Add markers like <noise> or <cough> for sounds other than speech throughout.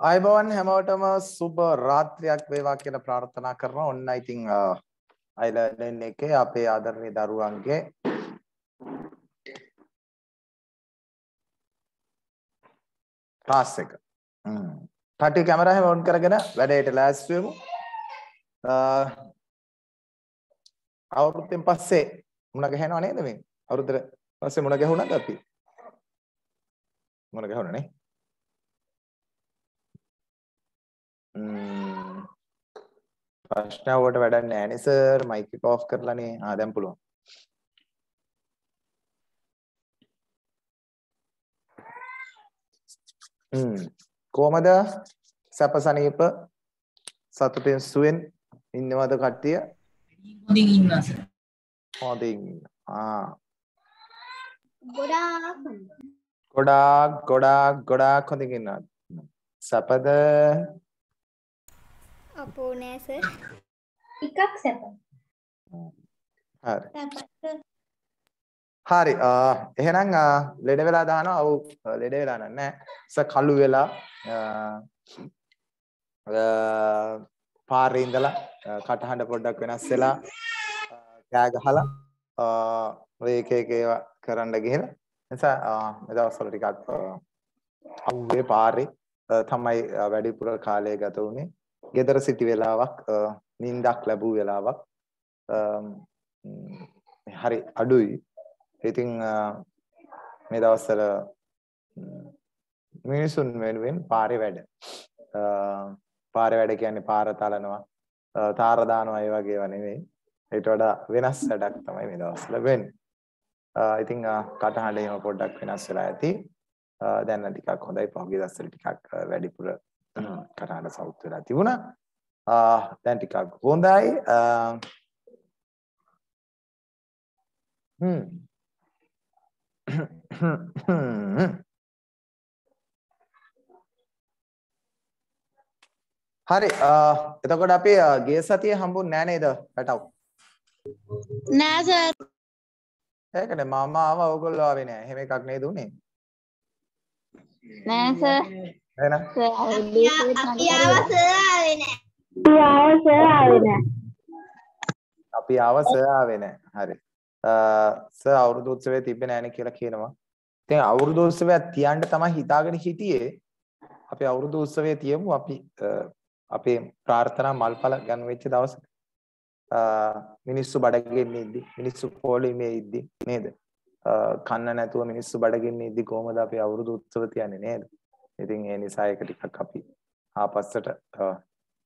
අයිබෝන් හැමෝටම සුබ රාත්‍රියක් වේවා කියලා ප්‍රාර්ථනා කරනවා. ඔන්න ඉතින් අයිලන්ඩ් එකේ අපේ ආදරණීය දරුවන්ගේ ක්ලාස් එක. හ්ම්. කටි කැමරා හැම ඔන් කරගෙන වැඩේට ලෑස්ති වෙමු. අවුරුද්දෙන් පස්සේ මුණ ගැහෙනව නේද මේ? අවුරුද්දට පස්සේ මුණ ගැහුණාද අපි? මුණ ගැහුණා නේ? ප්‍රශ්න වලට වැඩක් නැහැ නේ සර් මයික් එක ඔෆ් කරලානේ ආ දැන් පුළුවන්. හ්ම්. කොහමද? සැපසනීප සතුටින් සුවෙන් ඉන්නවද කට්ටිය? හොඳින් ඉන්නවා සර් හොඳින් ආ. ගොඩාක් ගොඩාක් ගොඩාක් ගොඩාක් හොඳින් ඉන්නවා. සැපද අපෝ නෑ සර් ටිකක් සැප. හරි. හරි එහෙනම් ලෙඩ වෙලා දානවා. ඔව් ලෙඩ වෙලා නැහැ ස කළු වෙලා පාරේ ඉඳලා කටහඬ පොඩ්ඩක් වෙනස් වෙලා කෑ ගහලා ඔය එක එක ඒවා කරන්න ගිහලා නිසා මේ දවස්වල ටිකක් අවුවේ පාරේ තමයි වැඩිපුර කාලය ගත වුනේ ගෙදර සිටි වෙලාවක් නිින්දක් ලැබුව වෙලාවක් හරි අඩුයි. ඉතින් මේ දවස්වල මිනිසුන් වෙනුවෙන් පාරේ වැඩ. පාරේ වැඩ කියන්නේ පාර තලනවා. තාර දානවා ඒ වගේ ඒවා නෙවෙයි ඊට වඩා වෙනස් වැඩක් තමයි මේ දවස්වල වෙන්නේ. ඉතින් කටහඬ එහෙම පොඩ්ඩක් වෙනස් වෙලා ඇති. දැන් ටිකක් හොඳයි. පහුගිය දවස්වල ටිකක් වැඩිපුර කටහඬ සවුත් වෙලා තිබුණා. දැන් ටිකක් හොඳයි. හ්ම්. හරි එතකොට අපි ගිය සතියේ හම්බුන්නේ නෑ නේද? පැටව්. නෑ සර්. ඒකනේ මම ආව ඕගොල්ලෝ ආවේ නෑ. එහෙම එකක් නේද උනේ? නෑ සර් එහෙනම් අපි ආව සර් ආවේ නෑ අපි ආව සර් ආවේ නෑ අපි ආව සර් ආවේ නෑ හරි සර් අවුරුදු උත්සවයේ තිබ්බේ නෑනේ කියලා කියනවා ඉතින් අවුරුදු උත්සවයක් තියන්න තමයි හිතාගෙන හිටියේ අපි අවුරුදු උත්සවයේ තියමු අපි අපේ ප්‍රාර්ථනා මල්පල ගන්න වෙච්ච දවසක මිනිස්සු බඩගින්න ඉද්දි මිනිස්සු පොලිමේ ඉද්දි නේද කන්න නැතුව මිනිස්සු බඩගින්න ඉද්දි කොහොමද අපි අවුරුදු උත්සව තියන්නේ නේද ඉතින් ඒ නිසා ඒක ටිකක් අපි ආපස්සට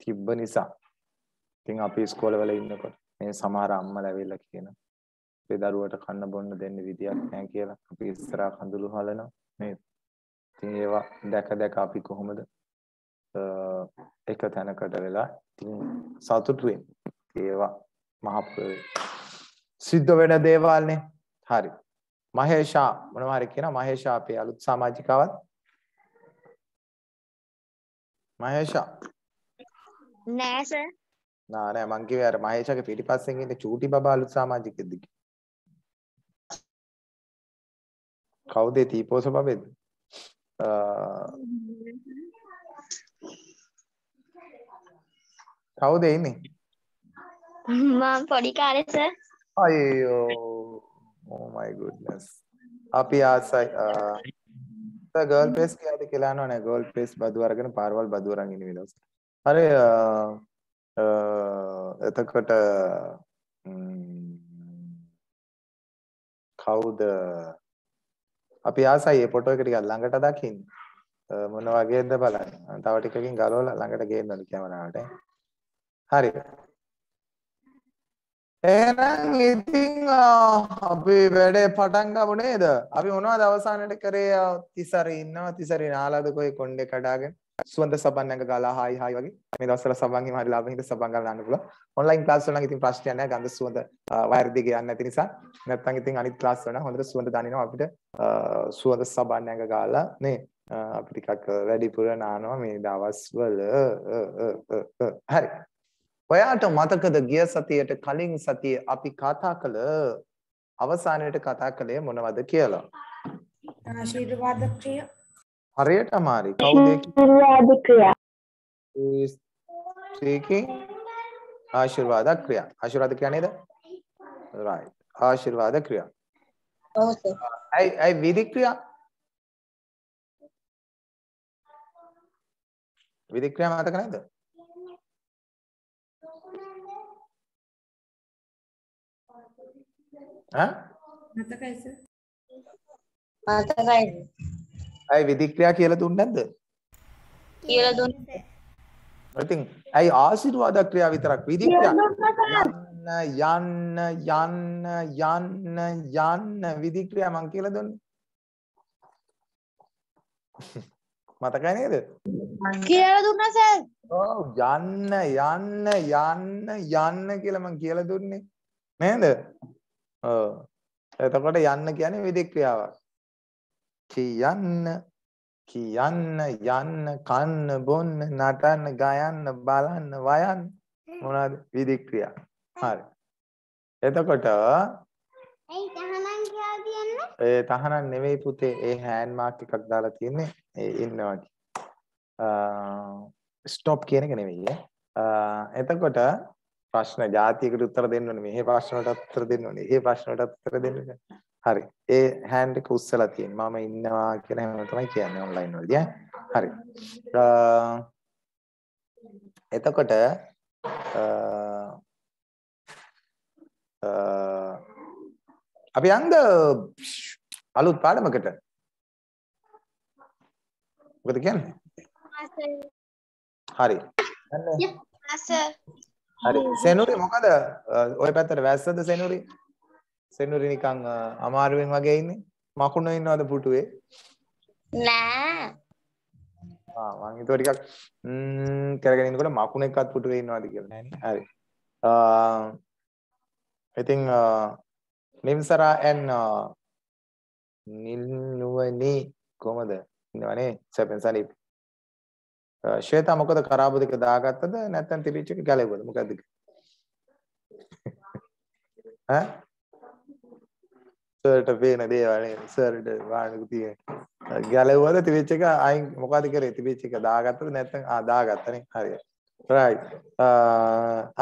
තිබ්බ නිසා. ඉතින් අපි ඉස්කෝලේ වල ඉන්නකොට මේ සමහර අම්මලා ඇවිල්ලා කියන අපේ දරුවට කන්න බොන්න දෙන්න විදියක් නැහැ කියලා අපි ඉස්සරහා කඳුළු හලනවා. නේද ඉතින් ඒවා දැක දැක අපි කොහොමද එක තැනකට වෙලා ඉතින් සතුටු වෙන්නේ ඒවා මහ සිද්ධ වෙන දේවල්නේ. හරි. මහේෂා මොනවා හරි කියනවා. මහේෂා අපේ අලුත් සමාජිකාවත් මහේෂා. නෑ සර් නා නෑ මං කිව්වේ අර මහේෂාගේ පිටිපස්සෙන් ඉන්න චූටි බබා අලුත් සමාජිකෙක්ද කවුද තීපෝස බබෙද කවුද ඉන්නේ? මම පොඩි කාලේ සර් අයියෝ oh my goodness. අපි ආසයි අ ගර්ල් පේස් කියලාද කියලා නෝනේ ගර්ල් පේස් බදු අරගෙන පාරවල් බදු අරන් ඉන්න විදවස් හරි එතකොට කවුද? අපි ආසයි ඒ ෆොටෝ එක ටිකක් ළඟට දකින්න. මොන වගේද බලන්න. තව ටිකකින් ගලවලා ළඟට ගේන්න ඕනේ කැමරාවට. හරි. එහෙනම් ඉතින් අපි වැඩේ පටන් ගමු නේද? අපි මොනවද අවසානයේ කරේ? තිසරි ඉන්නවා. තිසරි නාලාද කොයි කොණ්ඩේ කඩාගෙන? සුවඳ සබන් නැග ගාලා හායි හායි වගේ. මේ දවස්වල සබන් හිම හරි ලාභ හින්දා සබන් ගාලා දාන්න පුළුවන්. ඔන්ලයින් ක්ලාස් වල නම් ඉතින් ප්‍රශ්නයක් නැහැ. ගඳ සුවඳ වයර් දිගේ යන්නේ නැති නිසා. නැත්නම් ඉතින් අනිත් ක්ලාස් වල නම් හොඳට සුවඳ දානිනවා අපිට. සුවඳ සබන් නැග ගාලා නේ. අපි ටිකක් වැඩිපුර නානවා මේ දවස්වල. හරි. ඔයාට මතකද ගිය සතියට කලින් සතියේ අපි කතා කළ අවසානයේට කතා කළේ මොනවද කියලා? ආශිර්වාද ක්‍රිය හරියටම හරි. කවුද ආශිර්වාද ක්‍රියා seeking ආශිර්වාද ක්‍රියා. ආශිර්වාද ක්‍රියා නේද? right. ආශිර්වාද ක්‍රියා. ඔව් සර් ඇයි ඇයි විධි ක්‍රියා? විධි ක්‍රියා මතක නැද්ද? මතකයි සර්. මතකයි ඇයි විධි ක්‍රියා කියලා දුන්නේ නැද්ද? කියලා දුන්නේ ඉතින් ඇයි ආශිර්වාද ක්‍රියා විතරක් විධි ක්‍රියා යන්න යන්න යන්න යන්න යන්න විධි ක්‍රියා මං කියලා දුන්නේ මතකයි නේද කියලා දුන්නා සර් ඔව් යන්න යන්න යන්න යන්න කියලා මං කියලා දුන්නේ නේද ඔව්. එතකොට යන්න කියන්නේ විධි ක්‍රියාවක්. කියන්න කියන්න යන්න කන්න බොන්න නටන්න ගයන්න බලන්න වයන්න. මොනවද? විධි ක්‍රියා. හරි. එතකොට ඇයි තහනම් කියලා තියන්නේ ඒ තහනම් නෙවෙයි පුතේ. ඒ හෑන්ඩ් මාක් එකක් දාලා තියෙන්නේ. ඒ ඉන්නවා ස්ටොප් කියන එක නෙවෙයි. එතකොට ප්‍රශ්න જાතියකට උත්තර දෙන්න ඕනේ මෙහි ප්‍රශ්නවලට උත්තර දෙන්න ඕනේ ඒ ප්‍රශ්නවලට උත්තර දෙන්න ඕනේ. හරි. ඒ හෑන්ඩ් එක උස්සලා තියෙනවා. මම ඉන්නවා කියලා හැම තමයි කියන්නේ ඔන්ලයින් වලදී ඈ. හරි. එතකොට අපි යන්ද අලුත් පාඩමකට? මොකද කියන්නේ? හරි. සර් හරි. සෙනුරි මොකද? ඔය පැත්තට වැස්සද සෙනුරි? සෙනුරි නිකන් අමාරුවෙන් වගේ ඉන්නේ? මකුණ ඉන්නවද පුටුවේ? නෑ. ආ මං හිතුවා ටිකක් ම්ම් කරගෙන ඉන්නකොට මකුණ එක්කත් පුටුවේ ඉන්නවද කියලා. නෑනේ හරි. ඉතින් නිම්සරා ඇන් නිල්නුවනි කොහමද? ඉන්නවනේ සෙපෙන් සනීප් ශ්වේතා මොකද කරාබු දෙක දාගත්තද? නැත්නම් තිබිච්ච එක ගැලෙව්වද? මොකද්ද ඈ? සර්ට පේන දේවල් නේද? සර්ට වාණිකු තියෙන. ගැලෙව්වද තිබිච්ච එක? අයින් මොකද කරේ? තිබිච්ච එක දාගත්තද? නැත්නම් ආ දාගත්තනේ හරියට. රයිට්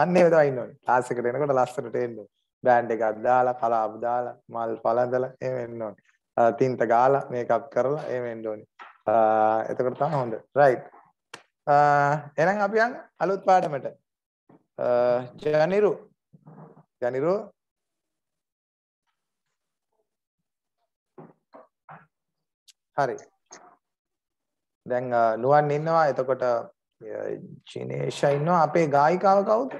අන්න ඒ විදිහට ඉන්න ඕනේ ක්ලාස් එකට එනකොට ලස්සනට එන්න ඕනේ. බෑන්ඩ් එකක් දාලා කලාප් දාලා මල් පළඳලා එහෙම එන්න ඕනේ. තින්ත ගාලා මේකප් කරලා එහෙම එන්න ඕනේ. එතකොට තමයි හොඳ. රයිට් එහෙනම් අපි යන්න අලුත් පාඩමට. ජනිරු. ජනිරු. හරි. දැන් නුවන් ඉන්නවා. එතකොට ජිනේෂා ඉන්නවා. අපේ ගායිකාව කවුද?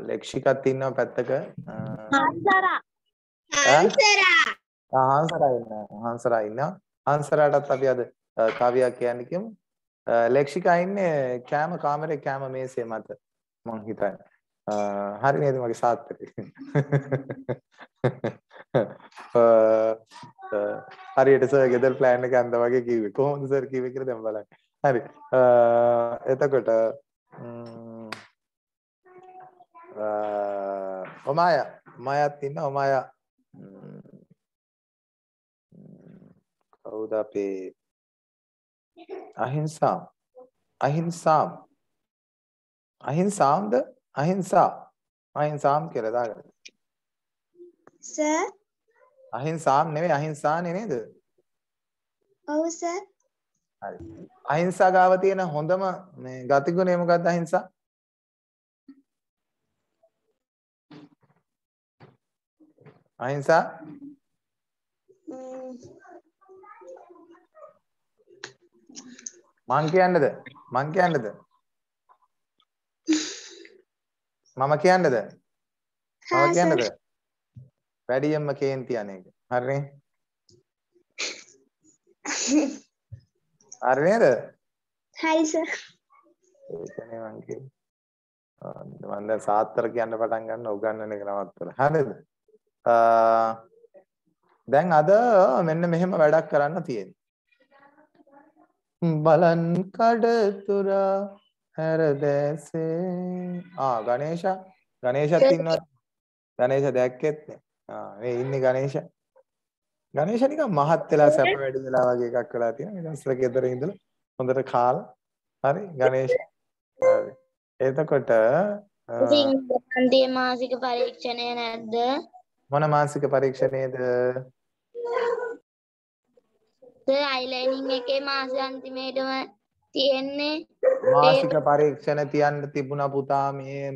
ලෙක්ෂිකත් ඉන්නවා පැත්තක. හංසරා. හංසරා. හංසරා ඉන්නවා. හංසරා ඉන්නවා. හංසරාටත් අපි අද කවියක් කියන්න කියමු ලෙක්ෂිකා ඉන්නේ කෑම කාමරේ කෑම මේසේ මත මං හිතන්නේ. හරි නේද මගේ සාත්තරේ <laughs> හරියට සර් ගෙදර ප්ලෑන් එක අන්ද වගේ කිව්වේ. කොහොමද සර් කිව්වේ කියලා දැන් බලන්න. හරි. එතකොට ඔමාය ඔමායත් ඉන්න ඔමාය කවුද අපේ අහිංසා අහිංසාම් අහිංසාම්ද අහිංසා අහිංසාම් කියලා දාගන්න. සර් අහිංසාම් නෙවෙයි අහිංසානේ නේද ඔව් සර් හරි. අහිංසා ගාව තියෙන හොඳම මේ ගතිගුණය මොකක්ද අහිංසා අහිංසා මං කියන්නද? මං කියන්නද? මම කියන්නද? මම කියන්නද? වැඩියෙන්ම කේන්ති අනේක හරිනේ? <laughs> හරි නේද? හරි සර්. ඒකනේ මං කිව්වේ. මම දැන් සාත්තර කියන්න පටන් ගන්න උගන්නන එක නවත්තලා. හරිද? දැන් අද මෙන්න මෙහෙම වැඩක් කරන්න තියෙන්නේ බලන් කඩතුරා හැර දැසේ ආ ගණේෂා ගණේෂත් ඉන්නවා ගණේෂ දැක්කෙත් නේ මේ ඉන්නේ ගණේෂ ගණේෂ නිකන් මහත් වෙලා සැප වැඩි වෙලා වගේ එකක් වෙලා තියෙනවා. ඊට පස්සේ ගෙදර ඉඳලා හොඳට කාලා හරි ගණේෂ. හරි. එතකොට ඉතින් මාසික පරීක්ෂණය නැද්ද? මොන මාසික පරීක්ෂණයේද? සර් අයිලයිනින් එකේ මාස අන්තිමේටම තියෙන්නේ. මාසික පරීක්ෂණ තියන්න තිබුණා පුතා. මේ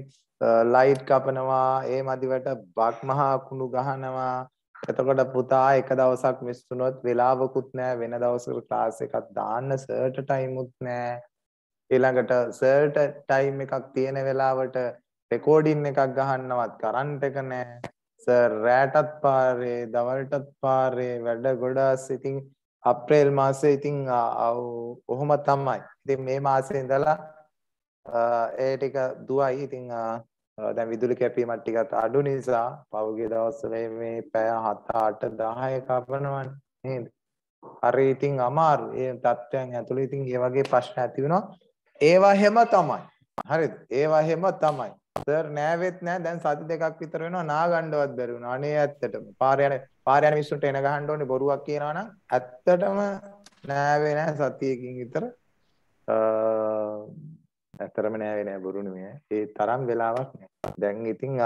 ලයිට් කපනවා. ඒ මදිවට බක් මහා කුණු ගහනවා. එතකොට පුතා එක දවසක් මිස් වුණොත් වෙලාවකුත් නැහැ වෙන දවසක ක්ලාස් එකක් දාන්න සර්ට ටයිමුත් නැහැ ඊළඟට සර්ට ටයිම් එකක් තියෙන වෙලාවට රෙකෝඩින් එකක් ගහන්නවත් කරන්ට් එක නැහැ සර් රෑටත් පාරේ දවල්ටත් පාරේ වැඩ ගොඩාක්. ඉතින් අප්‍රේල් මාසේ ඉතින් ඔහොම තමයි. ඉතින් මේ මාසේ ඉඳලා ඒ ටික දුවයි. ඉතින් දැන් විදුලි කැපීමක් ටිකක් අඩු නිසා පහුගිය දවස්වල මේ පැය 7 8 10 කපනවනේ නේද? හරි ඉතින් අමාරු. ඒ තත්ත්වයන් ඇතුළේ ඉතින් මේ වගේ ප්‍රශ්න ඇති වෙනවා. ඒවා හැම තමයි. හරිද? ඒවා හැම තමයි. සර් නෑවෙත් නෑ දැන් සති දෙකක් විතර වෙනවා නාගණ්ඩවත් බැරි වුණා. අනේ ඇත්තටම. පාර යන පාර යන මිනිස්සුන්ට එන ගහන්න ඕනේ බොරුවක් කියනවා නම් ඇත්තටම නෑවේ නෑ සතියකින් විතර. ඇත්තටම නෑවේ නෑ බොරු නෙමෙයි. ඒ තරම් වෙලාවක් නෑ. දැන් ඉතින්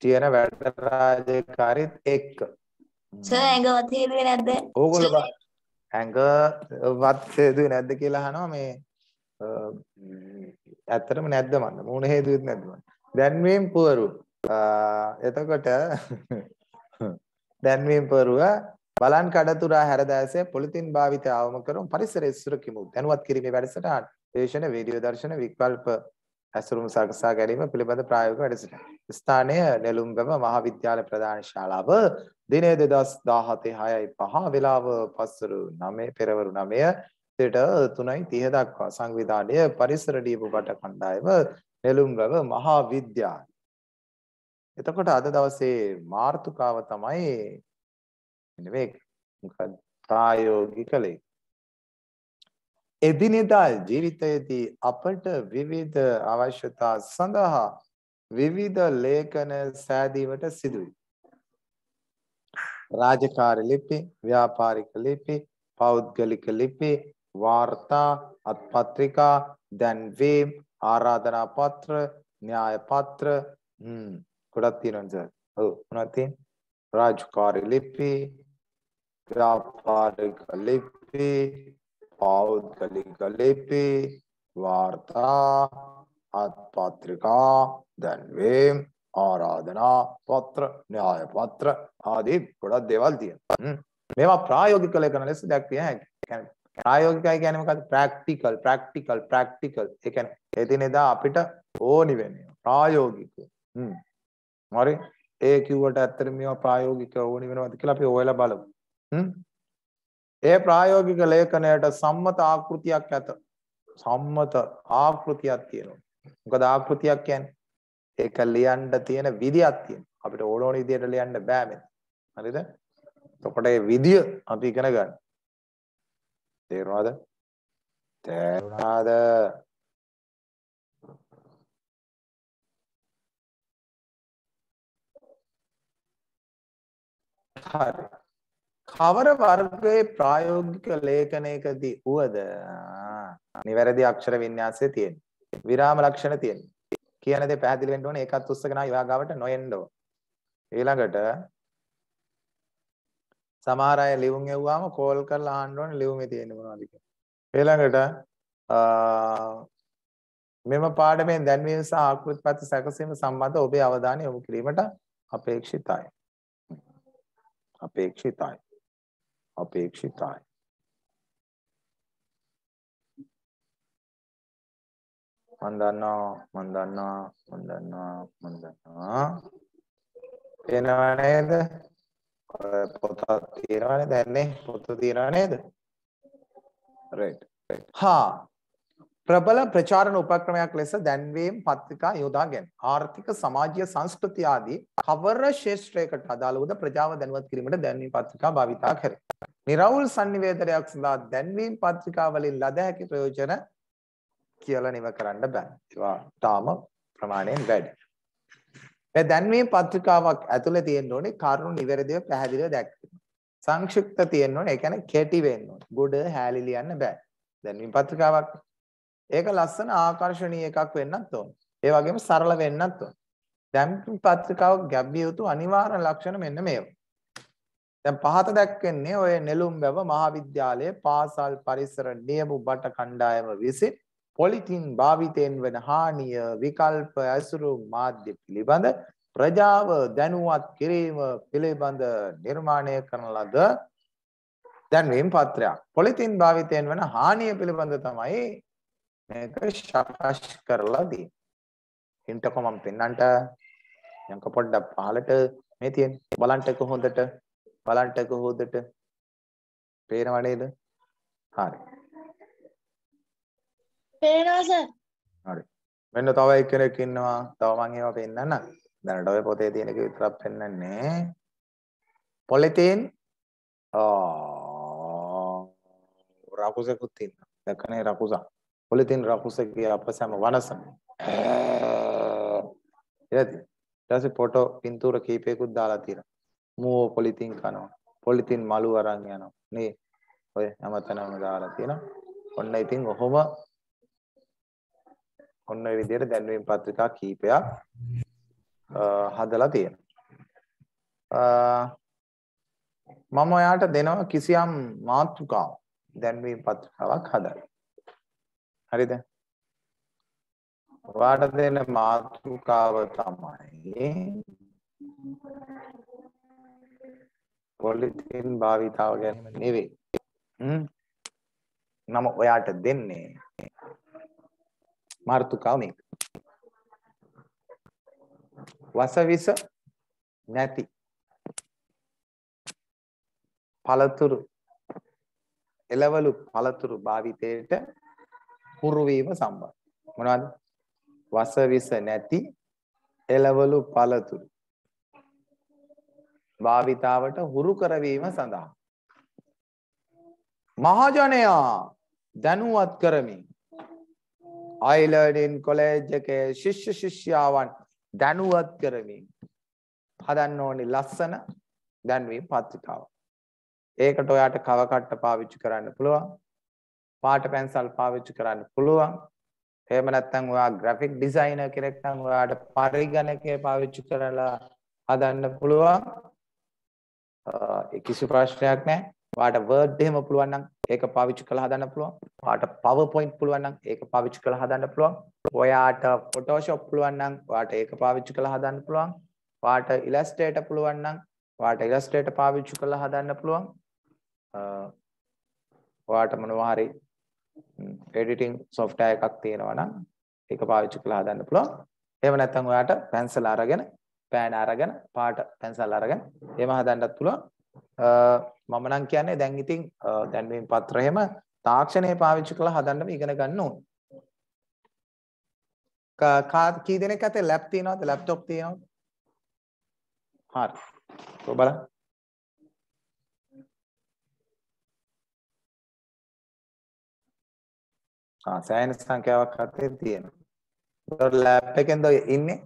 තියෙන වැඩ රාජකාරීත් එක්ක. සර් ඇඟවත් හේදුවේ නැද්ද? ඕගොල්ලෝ ඇඟවත් හේදුවේ නැද්ද කියලා අහනවා මේ ඇත්තටම නැද්ද මන්ද? මූණ හේතුවෙත් නැද්ද මන්ද? දැන්වීම් පුවරු එතකොට දැන්වීම් පුවරුව බලන් කඩතුරා හැරදෑසේ පොලිතින් භාවිතය අවම කරමු පරිසරය සුරකිමු දැනුවත් කිරීමේ වැඩසටහන දේශන වීඩියෝ දර්ශන විකල්ප ඇසුරුම් සකසා ගැනීම පිළිබඳ ප්‍රායෝගික වැඩසටහන. ස්ථානය නෙළුම්ගම මහාවිද්‍යාල ප්‍රධාන ශාලාව. දිනය 2017 6යි 5 වේලාව පස්වරු 9 පෙරවරු 9 සිට 3:30 දක්වා සංවිධානය පරිසර දීප බට කණ්ඩායම නෙළුම්ගම මහා විද්‍යාලය. එතකොට අද දවසේ මාර්තුකාව තමයි මේ මොකක්ද ප්‍රායෝගික ලේ. එදිනෙදා ජීවිතයේදී අපට විවිධ අවශ්‍යතා සඳහා විවිධ ලේඛන සෑදීමට සිදුවේ. රාජකාරී ලිපි, ව්‍යාපාරික ලිපි, පෞද්ගලික ලිපි, වාර්තා අත්පත්‍රිකා දැන්වීම් ආරාධනා පත්‍ර න්‍යාය පත්‍ර හ්ම්. ගොඩක් තියෙනවා සර් ඔව් මොනවද තියෙන්නේ? රාජකාරී ලිපි ව්‍යාපාරික ලිපි පෞද්ගලික ලිපි වාර්තා අත්පත්‍රිකා දැන්වීම් ආරාධනා පත්‍ර න්‍යාය පත්‍ර ආදී ගොඩක් දේවල් තියෙනවා. මේවා ප්‍රායෝගික ලේඛන ලෙස දැක්විය හැකියි ප්‍රායෝගිකයි කියන්නේ මොකද්ද? Practical practical practical. ඒ කියන්නේ එදිනෙදා අපිට ඕනි වෙන්නේ ප්‍රායෝගික. හ්ම්. හරි. ඒ කිව්වට ඇත්තට මේවා ප්‍රායෝගික ඕනි වෙනවද කියලා අපි හොයලා බලමු. හ්ම්. ඒ ප්‍රායෝගික ලේඛනයට සම්මත ආකෘතියක් ඇත. සම්මත ආකෘතියක් තියෙනවා. මොකද ආකෘතියක් කියන්නේ? ඒක ලියන්න තියෙන විදියක් තියෙනවා. අපිට ඕන ඕන විදියට ලියන්න බෑ මෙතන. හරිද? එතකොට මේ විදිය අපි ඉගෙන ගන්න. තේරුණාද? තේරුණාද? හරි. කවර වර්ගයේ ප්‍රායෝගික ලේඛනයකදී වුවද නිවැරදි අක්ෂර වින්‍යාසය තියෙන්නේ. විරාම ලක්ෂණ තියෙන්නේ. කියන දේ පැහැදිලි වෙන්න ඕනේ. ඒකත් උස්සගෙන ආයි ඔයා ගාවට නොඑන්න ඕන. ඊළඟට සමහර අය ලියුම් එව්වාම කෝල් කරලා අහන්න ඕනේ ලියුමේ තියෙන්නේ මොනවද කියලා. ඊළඟට මෙම පාඩමෙන් දැන්වීම සහ ආකෘතිපත් සැකසීම සම්බන්ධ ඔබේ අවධානය යොමු කිරීමට අපේක්ෂිතයි. අපේක්ෂිතයි. අපේක්ෂිතයි. මන් දන්නවා මන් දන්නවා මන් දන්නවා මන් දන්නවා එනව නේද පොතක් තියෙනවනේ දැන්නේ පොත තියෙනව නේද රයිට් හා ප්‍රබල ප්‍රචාරණ උපක්‍රමයක් ලෙස දැන්වීම් පත්‍රිකා යොදා ගැනීම ආර්ථික සමාජීය සංස්කෘතිය ආදී කවර ශේෂ්ත්‍රයකට අදාළ වූද ප්‍රජාව දැනුවත් කිරීමට දැන්වීම් පත්‍රිකා භාවිතා කරේ. නිරවුල් sannivedanayak සඳහා දැන්වීම් පත්‍රිකා වලින් ලද හැකි ප්‍රයෝජන කියලා නිම කරන්න බෑ. ඒවා තාම ප්‍රමාණයෙන් වැඩි. ඒ දැන්වීම පත්‍රිකාවක් ඇතුලේ තියෙන්න ඕනේ කරුණු නිවැරදිව පැහැදිලිව දැක්වෙන්න. සංක්ෂිප්ත තියෙන්න ඕනේ. ඒ කියන්නේ කෙටි වෙන්න ඕනේ. ගොඩ හැලි ලියන්න බෑ. දැන්වීම පත්‍රිකාවක්. ඒක ලස්සන ආකර්ශනීය එකක් වෙන්නත් ඕනේ. ඒ වගේම සරල වෙන්නත් ඕනේ. දැන්වීම පත්‍රිකාවක් ගැබ්විය යුතු අනිවාර්ය ලක්ෂණ මෙන්න මේවා. දැන් පහත දැක්වෙන්නේ ඔය නෙළුම් වැව මහාවිද්‍යාලයේ පාසල් පරිසර නියම බට කණ්ඩායම විසින් පොලිතින් භාවිතයෙන් වන හානිය විකල්ප ඇසුරු මාධ්‍ය පිළිබඳ ප්‍රජාව දැනුවත් කිරීම පිළිබඳ නිර්මාණය කරන ලද දැන්වීම් පත්‍රයක්. පොලිතින් භාවිතයෙන් වන හානිය පිළිබඳ තමයි මේක සකස් කරලා තියෙන්නේ. හින්ටකො මම පෙන්නන්ට යංක පොඩ්ඩක් පහලට මේ තියෙන බලන්ටක හොඳට බලන්ටක හොඳට පේනව නේද? හරි. පේනවා සර්. හරි. මෙන්න තව එක්කෙනෙක් ඉන්නවා. තව මම ඒවා පෙන්නන්න. දැනට ඔය පොතේ තියෙන එක විතරක් පෙන්නන්නේ. පොලිතීන් ආ රකුසකුත් ඉන්නවා. දැක්කනේ රකුසා. පොලිතීන් රකුසකේ අපසම වනසම. එයද? ඊට පස්සේ ෆොටෝ පින්තූර කීපයකුත් දාලා තියෙනවා. මූව පොලිතීන් කනවා. පොලිතීන් මලු අරන් යනවා. නේ? ඔය හැමතැනම දාලා තියෙනවා. ඔන්න ඉතින් ඔහොම ඔන්න ඔය විදිහට දැන්වීම් පත්‍රිකා කීපයක් හදලා තියෙනවා. මම ඔයාට දෙනවා කිසියම් මාතෘකාවක් දැන්වීම් පත්‍රිකාවක් හදන්න. හරිද? ඔයාට දෙන මාතෘකාව තමයි පොලිතින් භාවිතාව ගැන නෙවෙයි. මම ඔයාට දෙන්නේ මාර්තුකාව මේක. වසවිස නැති පළතුරු එළවලු පළතුරු භාවිතයට හුරු වීම සම්බන්ධ. මොනවද? වසවිස නැති එළවලු පළතුරු භාවිතාවට හුරු කරවීම සඳහා මහජනයා දැනුවත් කරමින් අයිලර්ඩින් කොලේජ් එකේ ශිෂ්‍ය ශිෂ්‍යාවන් දැනුවත් කරමින් හදන්න ඕනි ලස්සන දැන්වීම් පත්‍රිකාව. ඒකට ඔයාට කව කට්ට පාවිච්චි කරන්න පුළුවන්. පාට පැන්සල් පාවිච්චි කරන්න පුළුවන්. එහෙම නැත්නම් ඔයා ග්‍රැෆික් ඩිසයිනර් කෙනෙක් නම් ඔයාට පරිගණකය පාවිච්චි කරලා හදන්න පුළුවන්. කිසි ප්‍රශ්නයක් නැහැ. ඔයාට Word එහෙම පුළුවන් නම් ඒක පාවිච්චි කරලා හදන්න පුළුවන්. ඔයාට PowerPoint පුළුවන් නම් ඒක පාවිච්චි කරලා හදන්න පුළුවන්. ඔයාට Photoshop පුළුවන් නම් ඔයාට ඒක පාවිච්චි කරලා හදන්න පුළුවන්. ඔයාට Illustrator පුළුවන් නම් ඔයාට Illustrator පාවිච්චි කරලා හදන්න පුළුවන්. ඔයාට මොනවා හරි editing software එකක් තියෙනවා නම් ඒක පාවිච්චි කරලා හදන්න පුළුවන්. එහෙම නැත්නම් ඔයාට pencil අරගෙන පෑන අරගෙන පාට පැන්සල් අරගෙන එහෙම හදන්නත් පුළුවන්. මම නම් කියන්නේ දැන් ඉතින් දැන් මේ පත්‍ර එහෙම තාක්ෂණය පාවිච්චි කරලා හදන්නම ඉගෙන ගන්න ඕනේ. කා කී දෙනෙක් අතේ ලැප් තියෙනවද? ලැප්ටොප් තියෙනවද? හරි. කො බලන්න. ආ සෑහෙන සංඛ්‍යාවක් අතේ තියෙනවා. ඒතකොට ලැප් එකෙන්ද ඉන්නේ?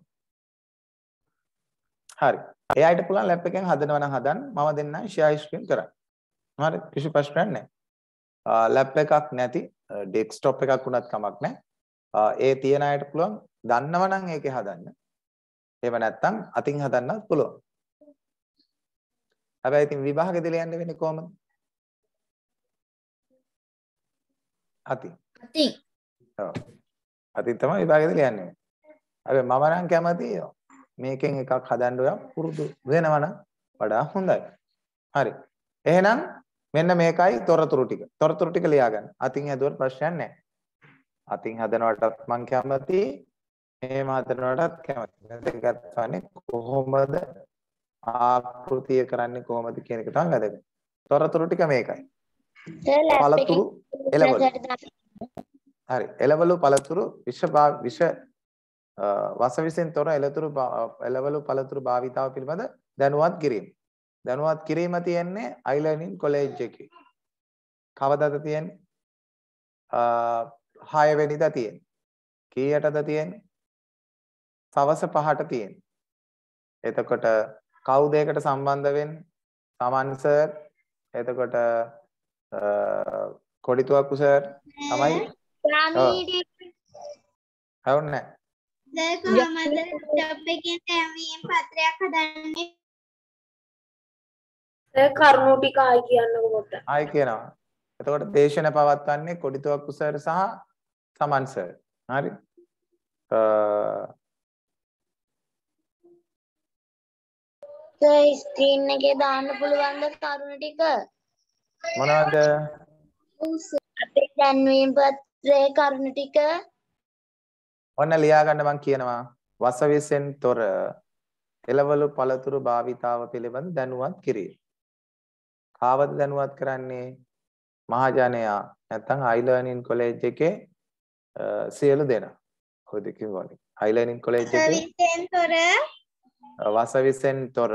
හරි. එයාට පුළුවන් ලැප් එකෙන් හදනවා නම් හදන්න. මම දෙන්නම් ෂෙයා ස්ක්‍රීන් කරන්න. හරි. කිසි ප්‍රශ්නයක් නැහැ. ලැප් එකක් නැති ඩෙස්ක්ටොප් එකක් වුණත් කමක් නැහැ. ඒ තියෙන අයට පුළුවන් දන්නව නම් ඒකේ හදන්න. එහෙම නැත්නම් අතින් හදන්නත් පුළුවන්. හැබැයි ඉතින් විභාගෙදී ලියන්න වෙන්නේ කොහමද? අතින්. අතින්. ඔව්. අතින් තමයි විභාගෙදී ලියන්නේ. හැබැයි මම නම් කැමතියි මේකෙන් එකක් හදන්න ඔයා පුරුදු වෙනවනම් වඩා හොඳයි. හරි. එහෙනම් මෙන්න මේකයි තොරතුරු ටික. තොරතුරු ටික ලියාගන්න. අතින් හදුවට ප්‍රශ්නයක් නැහැ. අතින් හදනවටත් මං කැමතියි. එහෙම හදනවටත් කැමතියි. මේකත් තමයි කොහොමද ආකෘතිය කරන්නේ කොහොමද කියන එක තමයි වැදගත්. තොරතුරු ටික මේකයි. පළතුරු එළවලු. හරි. එළවලු පළතුරු විෂ විෂ වසවිසෙන් තොර එළතුරු එළවලු පළතුරු භාවිතාව පිළිබඳ දැනුවත් කිරීම. දැනුවත් කිරීම තියෙන්නේ අයිලර්නින් කොලෙජ් එකේ. කවදද තියෙන්නේ? අ 6 වෙනිදා තියෙන්නේ. කීයටද තියෙන්නේ? සවස 5ට තියෙන්නේ. එතකොට කවුද ඒකට සම්බන්ධ වෙන්නේ? සමන් සර්. එතකොට කොඩිතුවක්කු සර් තමයි හවුන්නේ දැන් කොහමද ජොබ් එකෙන් තැන්වීම පත්‍රයක් හදන්නේ සර් කරුණු ටික ආයි කියන්නකො පොඩ්ඩක්. ආයි කියනවා. එතකොට දේශන පවත්වන්නේ කොඩිතුවක්කු සර් සහ සමන් සර්. හරි. අ, සර් ස්ක්‍රීන් එකේ දාන්න පුළුවන්ද කරුණ ටික මොනවද? අපේ දැන්වීම පත්‍රයේ කරුණ ටික ඔන්න ලියා ගන්න මම කියනවා. වසවිසෙන් තොර එළවලු පළතුරු භාවිතාව පිළිබඳ දැනුවත් කිරීම. කාවද දැනුවත් කරන්නේ? මහජනයා නැත්නම් අයිලර්නින් කොලෙජ් එකේ සියලු දෙනා. දෙකම වගේ. අයිලර්නින් කොලෙජ් එකේ සවිසෙන් තොර වසවිසෙන් තොර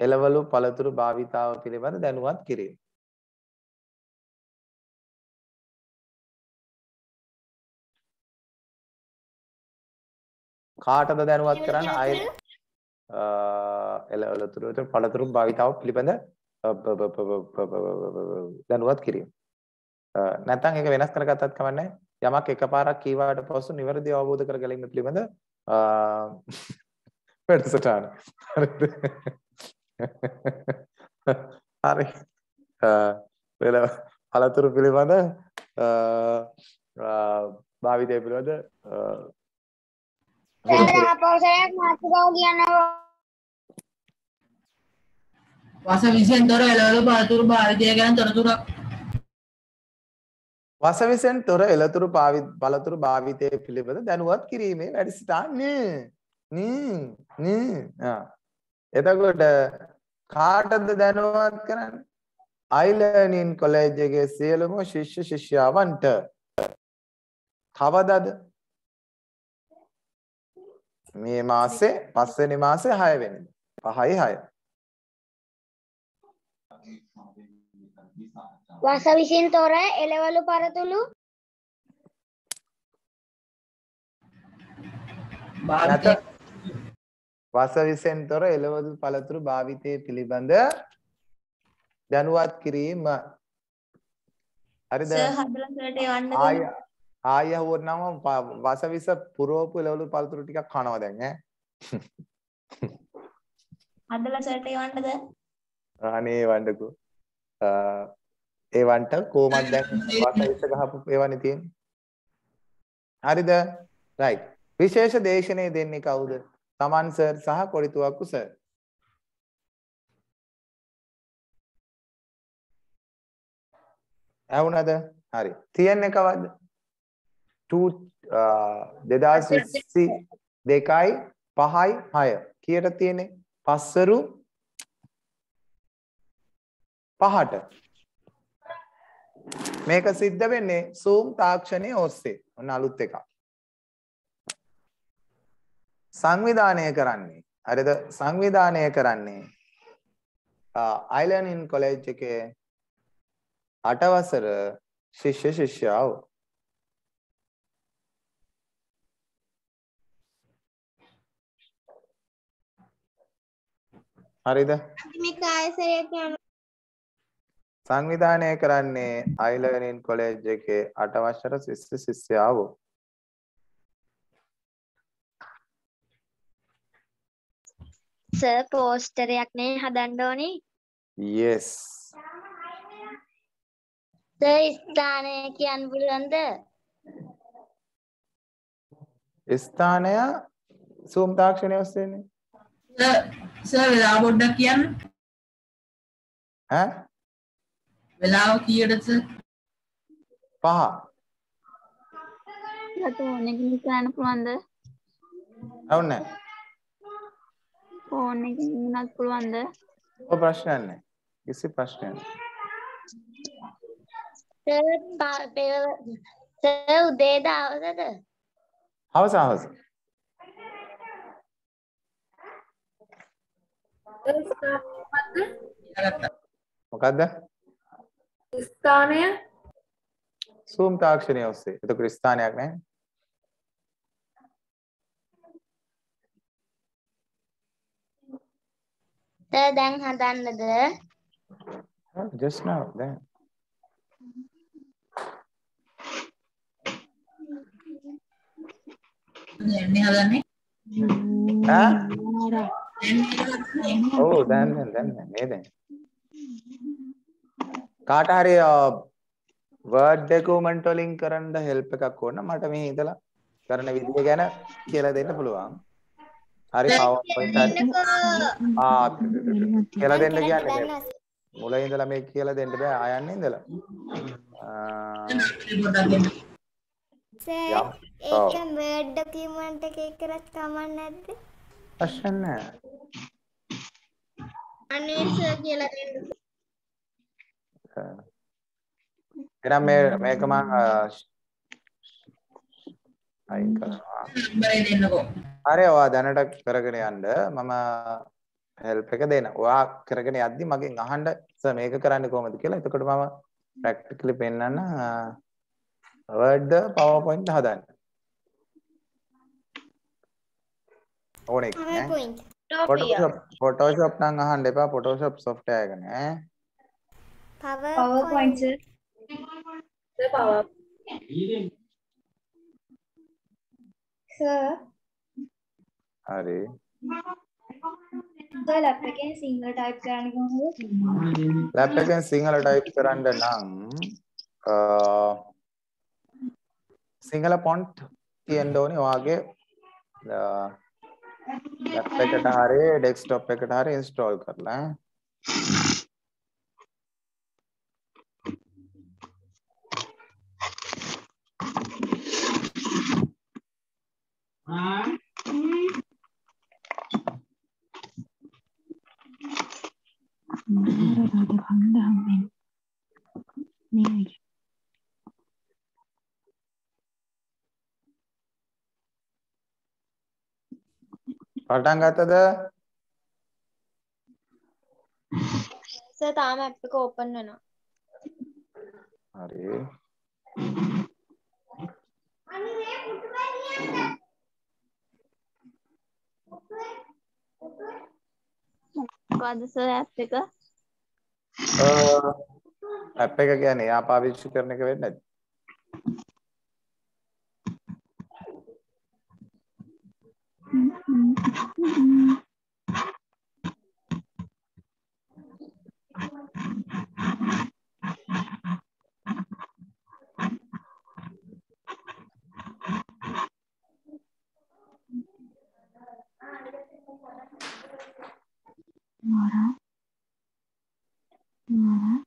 එළවලු පළතුරු භාවිතාව පිළිබඳ දැනුවත් කිරීම. කාටද දැනුවත් කරන්න? අය එල ඔලතුරට පළතුරුම් භාවිතාව පිළිබඳ දැනුවත් කිරීම. නැතන් එක වෙනස් කරගත්තත් කමන්නේ යමක් එක පාරක් කීවාට පස්සු නිවැරදි අවබෝධ කර ගැනීම පිළිබඳ වැඩසටාන හරිද? හරි. වෙල පළතුරු පිළිබඳ භාවිතය පිළිබඳ ආපෞසරයක් මාතෘකාව කියනවා වස විසියෙන් තොර එළවලු පළතුරු භාවිතය ගැන තොරතුරක් වසවිසෙන් තොර එළතුරු පාවි පළතුරු භාවිතය පිළිබඳ දැනුවත් කිරීමේ වැඩසටහන නේ නේ ආ එතකොට කාටද දැනුවත් කරන්නේ අයිලර්නින් කොලෙජ් එකේ සියලුම ශිෂ්‍ය ශිෂ්‍යාවන්ට කවදද මේ මාසේ පස්වෙනි මාසේ 6 වෙනිදා 5යි 6 වස විසින් තොර එළවලු පරතුළු භාවිතය. වසවිසෙන් තොර එළවලු පළතුරු භාවිතය පිළිබඳ දැනුවත් කිරීම. හරිද? සර් හදලා සර්ට එවන්න ආය. ආය හුවනම වසවිස පුරෝපු එළවලු පළතුරු ටිකක් කනවා දැන් ඈ. හදලා සර්ට එවන්නද? අනේ වණ්ඩකෝ ඒ වන්ට කොහමද දැන් වසවිස ගහපු ඒවනේ තියෙන්නේ? හරිද? රයිට් විශේෂ දේශනේ දෙන්නේ කවුද? තමන් සර් සහ කොරිතුවක්කු සර් ඇහුණද? හරි. තියෙන්නේ කවද්ද? 2 2022යි 5යි 6 කීයට තියෙන්නේ පස්සරු පහට මේක සිද්ධ වෙන්නේ Zoom තාක්ෂණයේ ඔස්සේ. ඔන්න අලුත් එකක්. සංවිධානය කරන්නේ හරිද සංවිධානය කරන්නේ uh, අයිලර්නින් කොලෙජ් එකේ අටවසර ශිෂ්‍ය ශිෂ්‍යාව හරිද? මේ කායසරයක් යන සංවිධානය කරන්නේ අයිලර්නින් කොලෙජ් එකේ අටවසර ශිෂ්‍ය ශිෂ්‍යාව සර් පෝස්ටරයක් නේ හදන්න ඕනේ? Yes. සර් ස්ථානය කියන්න පුළුවන්ද? ස්ථානය සූම් තාක්ෂණය ඔස්සේනේ සර් වෙලාව පොඩ්ඩක් කියන්න. ඈ? වෙලාව කීයටද? සර් පහ. මට ඕන එකකින් කරන්න පුළුවන්ද? අවුන්නේ ෆෝන් එකකින් වුණත් පුළුවන්ද? ඔය ප්‍රශ්නයක් නැහැ. කිසි ප්‍රශ්නයක් නැහැ. සර් උදේද හවසද හවස හවස මොකද්ද ස්ථානය? සූම් තාක්ෂණය ඔස්සේ. එතකොට ස්ථානයක් නැහැ සර් දැන් හදන්නද? just now දැන්. එන්නේ හදන්නේ ඔව් දැන් දැන් දැන් දැන් මේ දැන් කාට හරි වර්ඩ් ඩොකියුමන්ට් වලින් කරන්න හෙල්ප් එකක් ඕන මට මේ ඉඳලා කරන විදිය ගැන කියලා දෙන්න පුළුවන් හරි PowerPoint හරි ආ කියලා දෙන්න කියන්නේ මේ මුල ඉඳලා මේ කියලා දෙන්න බෑ ආයන්න ඉඳලා ආ, පොඩ්ඩක් එන්න සර් යම්. ඒක වර්ඩ් ඩොකියුමන්ට් එකේ කරත් කමක් නැද්ද? ප්‍රශ්න නැහැ අනේ සර් කියලා දෙන්න. එහෙනම් මේ මේක මම අයින් කරනවා නම්බරේ දෙන්නකෝ හරි ඔයා දැනට කරගෙන යන්න මම හෙල්ප් එක දෙන්න. ඔයා කරගෙන යද්දි මගෙන් අහන්න සර් මේක කරන්නේ කොහොමද කියලා. එතකොට මම ප්‍රැක්ටිකලි පෙන්නන්න Word PowerPoint හදන්න. ඕනේ නෑ. PowerPoint. Photoshop Photoshop නම් අහන්න එපා. Photoshop software එක නෑ. PowerPoint. sir. පව sir, හරි. එකෙන් සිංහල type කරන්න කොහොමද? ලැප් එකෙන් සිංහල ටයිප් කරන්න නම් අ, සිංහල ෆොන්ට් තියෙන්න ඕනේ ඔයාගේ ලැප් එකට හරි ඩෙස්ක්ටොප් එකට හරි ඉන්ස්ටෝල් කරලා ඈ. පටන් ගත්තද sir තාම app එක open වෙනවා. හරි මොකද්ද sir app එක? ඇප් එක කියන්නේ එයා පාවිච්චි කරන එක වෙන්නේ නැද්ද Mara. Mara. Mara.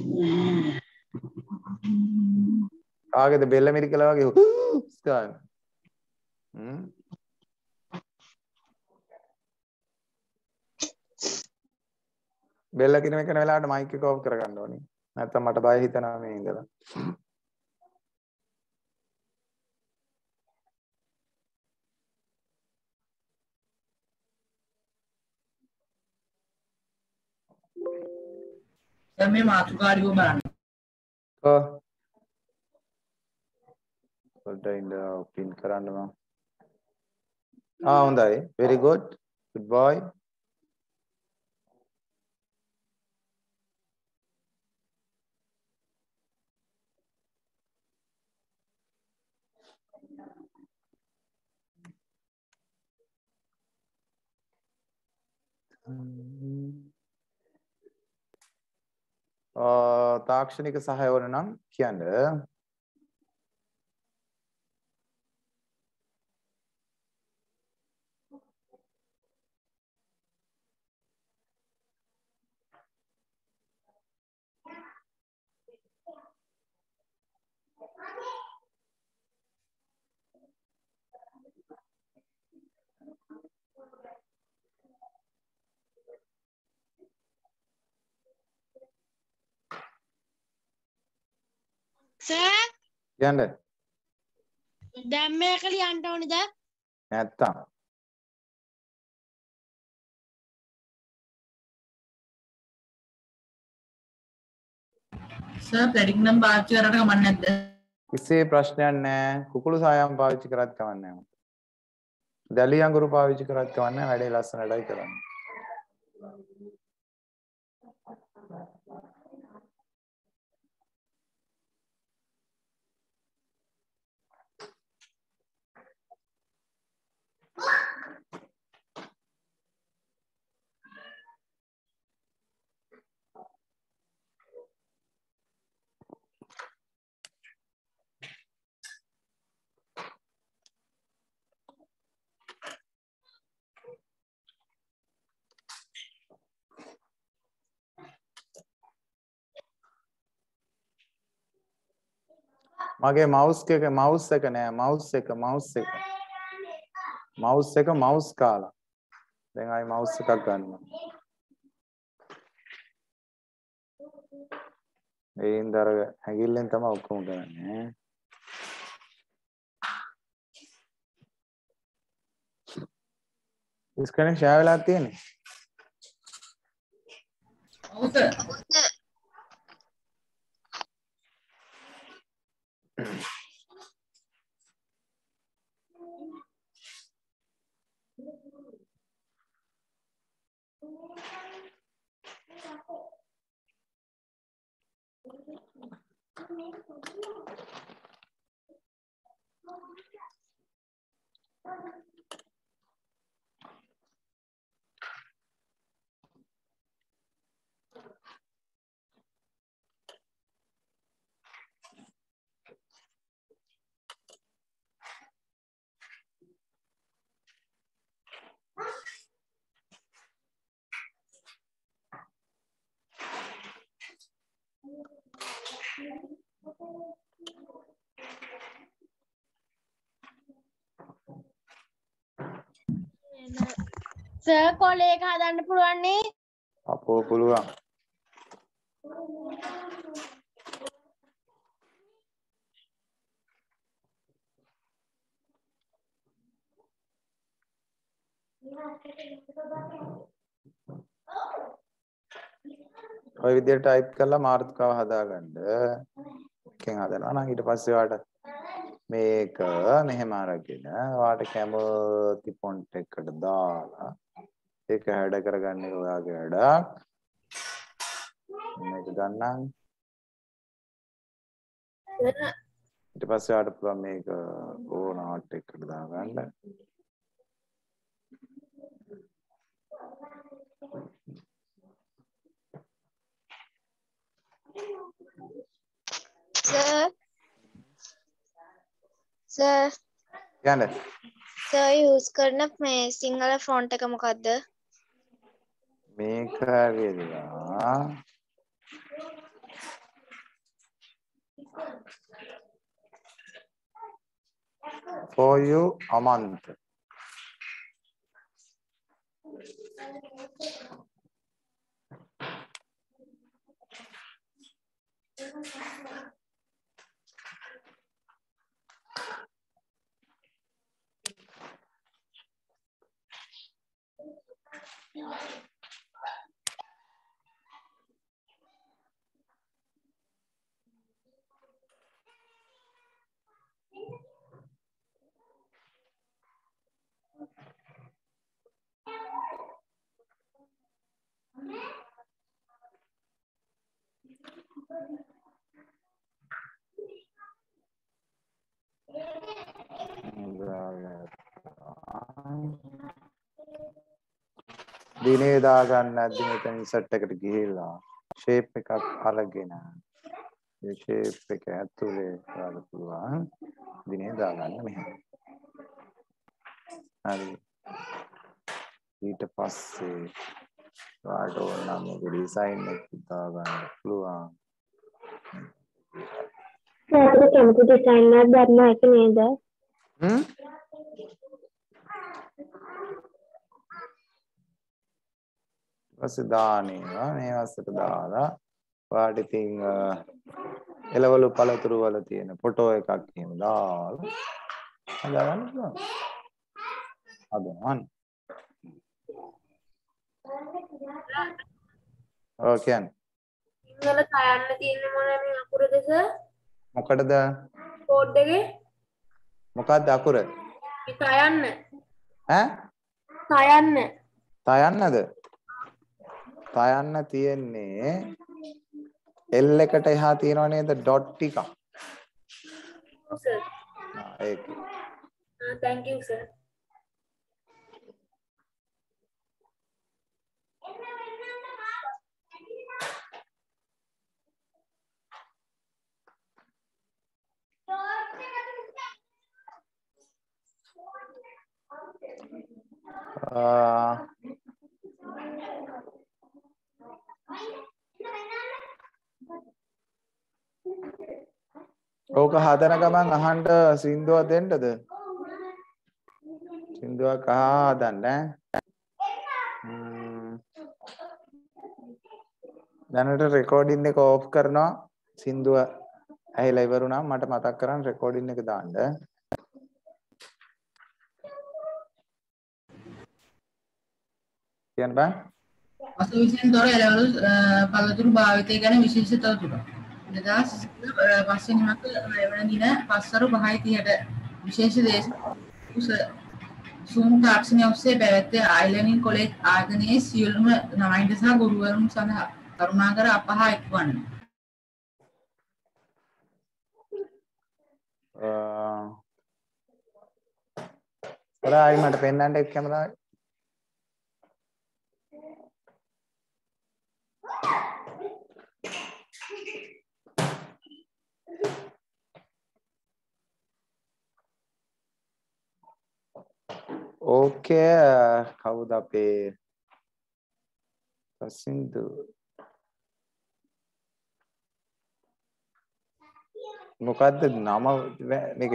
Mara. කාගේද බෙල්ල මිරිකලා වගේ හ්ම්. බෙල්ල කිනම කරන වෙලාවට මයික් එක ඔෆ් කරගන්න ඕනේ. නැත්නම් මට බය හිතෙනවා මේ ඉඳලා. දැන් මේ මාතෘකාලිව බලන්න ඔව් පොඩ්ඩක් ඉන්න පින් කරන්න මම. ආ හොඳයි. Very good. Good boy. අ තාක්ෂණික සහාය වන නම් කියන්න. සර් කියන්න. දැන් මේක ලියන්න ඕනේද? නැත්තම්. සර් ප්‍රෙඩික් නම් පාවිච්චි කරලා කමක් නැද්ද? කිසිේ ප්‍රශ්නයක් නැහැ. කුකුළු සායම් පාවිච්චි කරත් කමක් නැහැ. දැලි අඟුරු පාවිච්චි කරත් කවන්නේ වැඩේ ලස්සනටයි කරන්නේ. මගේ මවුස් එක මවුස් එක නෑ මවුස් එක මවුස් එක මවුස් එක මවුස් කාලා. දැන් ආයි මවුස් එකක් ගන්නවා. ඒින්ද අර හැඟිල්ලෙන් තමයි ඔක්කොම කරන්නේ. ස්ක්‍රීන් ෂෙයා වෙලා තියෙන්නේ? ඔව් සර් 我刚，我刚被，我被你，你没手机吗？我没事，嗯。සර් කොලේ එක හදන්න පුළුවන් නේ අපෝ පුළුවන් ඔය විදිහට ටයිප් කරලා මාතෘකාව හදාගන්න. එකෙන් හදනවා නම් ඊට පස්සේ ඔයාලට මේක මෙහෙම අරගෙන ඔයාලට කැමති ෆොන්ට් එකකට දාලා ඒක හැඩ කරගන්න එක ඔයාගේ වැඩක්. මේක ගන්නම්. ඊට පස්සේ ඔයාලට පුළුවන් මේක ඕන ආර්ට් එකකට දාගන්න. සර් සර් යන්න. සර් යූස් කරන මේ සිංහල ෆොන්ට් එක මොකද්ද? මේක ඇවිල්ලා for you a දිනේ දාගන්න නැද්ද මෙතන සෙට් එකට ගිහිල්ලා ෂේප් එකක් අරගෙන ඒ ෂේප් එක ඇතුලේ දාන්න පුළුවන් දිනේ දාගන්න මෙහෙම. හරි. ඊට පස්සේ ඔයාලට ඕන නම් ඩිසයින් එක දාගන්න පුළුවන්. සාතර කැමති ඩිසයින් එකක් ගන්න එක නේද? හ්ම් පස්සේ දානවා මේ වස්සට දාලා ඔයාලට ඉතින් අ, එළවලු පළතුරු වල තියෙන ෆොටෝ එකක් එහෙම දාලා හදාගන්න පුළුවන්. හදනවා. ඔව් කියන්නේ. සිංහල කයන්න තියෙන්නේ මොන මේ අකුරද සර්? මොකටද? කෝඩ් එකේ? මොකක්ද අකුර? මේ කයන්න ඈ? තයන්න. තයන්නද තයන්න තියෙන්නේ L එකට එහා තියෙනව නේද? ඩොට් ටිකක්. සර් ආ, ඒක. thank you sir. ආ, ඕක හදන ගමන් අහන්න සින්දුවක් දෙන්නද සින්දුවක් අහා හදන්න ඈ. ම්ම්. දැනට රෙකෝඩින් එක ඕෆ් කරනවා සින්දුව ඇහිලා ඉවරුණා මට මතක් කරන් රෙකෝඩින් එක දාන්න කියන්න බෑ පසු විසින් තොර එළවලු පළතුරු භාවිතය ගැන විශේෂ තොරතුරු. 2000 පස්වෙනි මක වන දින පස්වරු 5:30ට විශේෂ දේශ සූම් තාක්ෂණය ඔස්සේ පැවැත්වේ ආයිලනින් කොලෙජ් ආයතනයේ සියලුම ළමයින්ට සහ ගුරුවරුන් සඳහා කරුණාකර අපහා එක්වන්න. ඔරායි මට පෙන්වන්න එක් කැමරාවේ ඕකේ කවුද අපේ සින්දු මොකද්ද නම වැ- මේක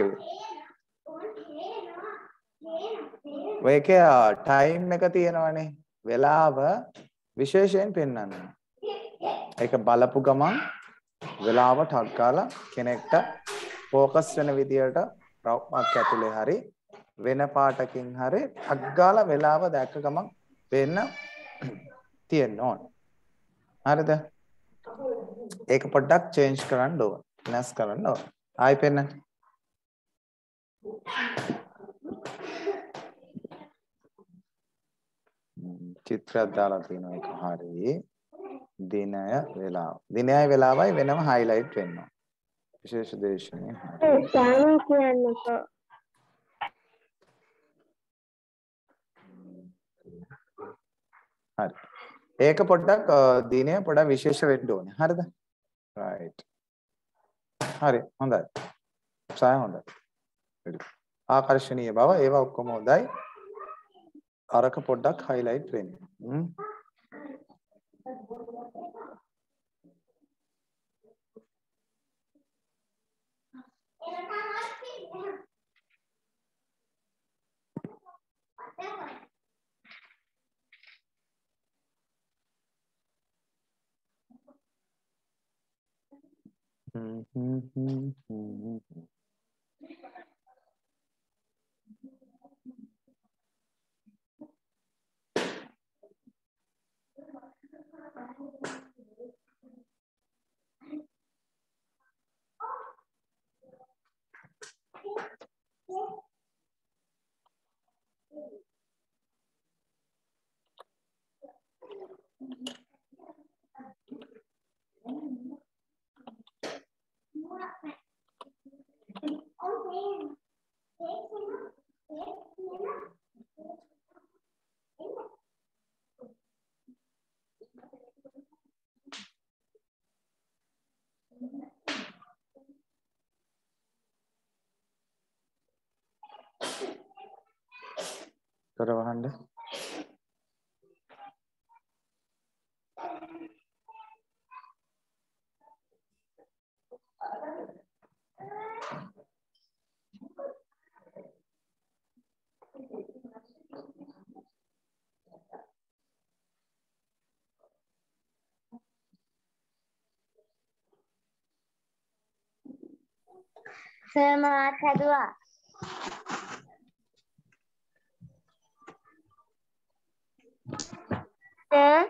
ඔයකේ ටයිම් එක තියෙනවනේ. වෙලාව විශේෂයෙන් පෙන්වන්න. ඒක බලපු ගමන් වෙලාව ටක් ගාලා කෙනෙක්ට ફોකස් වෙන විදියට රවුමක් ඇතුලේ හරි වෙන පාටකින් හරි ටක් ගාලා වෙලාව දැක්ක ගමන් වෙන්න තියෙන්න ඕන. හරිද? ඒක පොඩ්ඩක් චේන්ජ් කරන්න ඕන. වෙනස් කරන්න ඕන. ආයි පෙන්නන්න චිත්‍රයක් දාලා තියෙනවා ඒක හරි. දිනය වෙලාව. දිනයයි වෙලාවයි වෙනම highlight වෙනවා විශේෂ දේශනේ හරි. සාම කියන්නකෝ. හරි. ඒක පොඩ්ඩක් අ, දිනය පොඩ්ඩක් විශේෂ වෙන්න ඕනේ. හරිද? Right. හරි හොඳයි. සාය හොඳයි. Very good. ආකර්ශනීය බව ඒවා ඔක්කොම හොඳයි. අරක පොඩ්ඩක් highlight වෙන්න. හ්ම්. හ්ම් තොර වහන්න සර් මාත් හැදුවා. සර්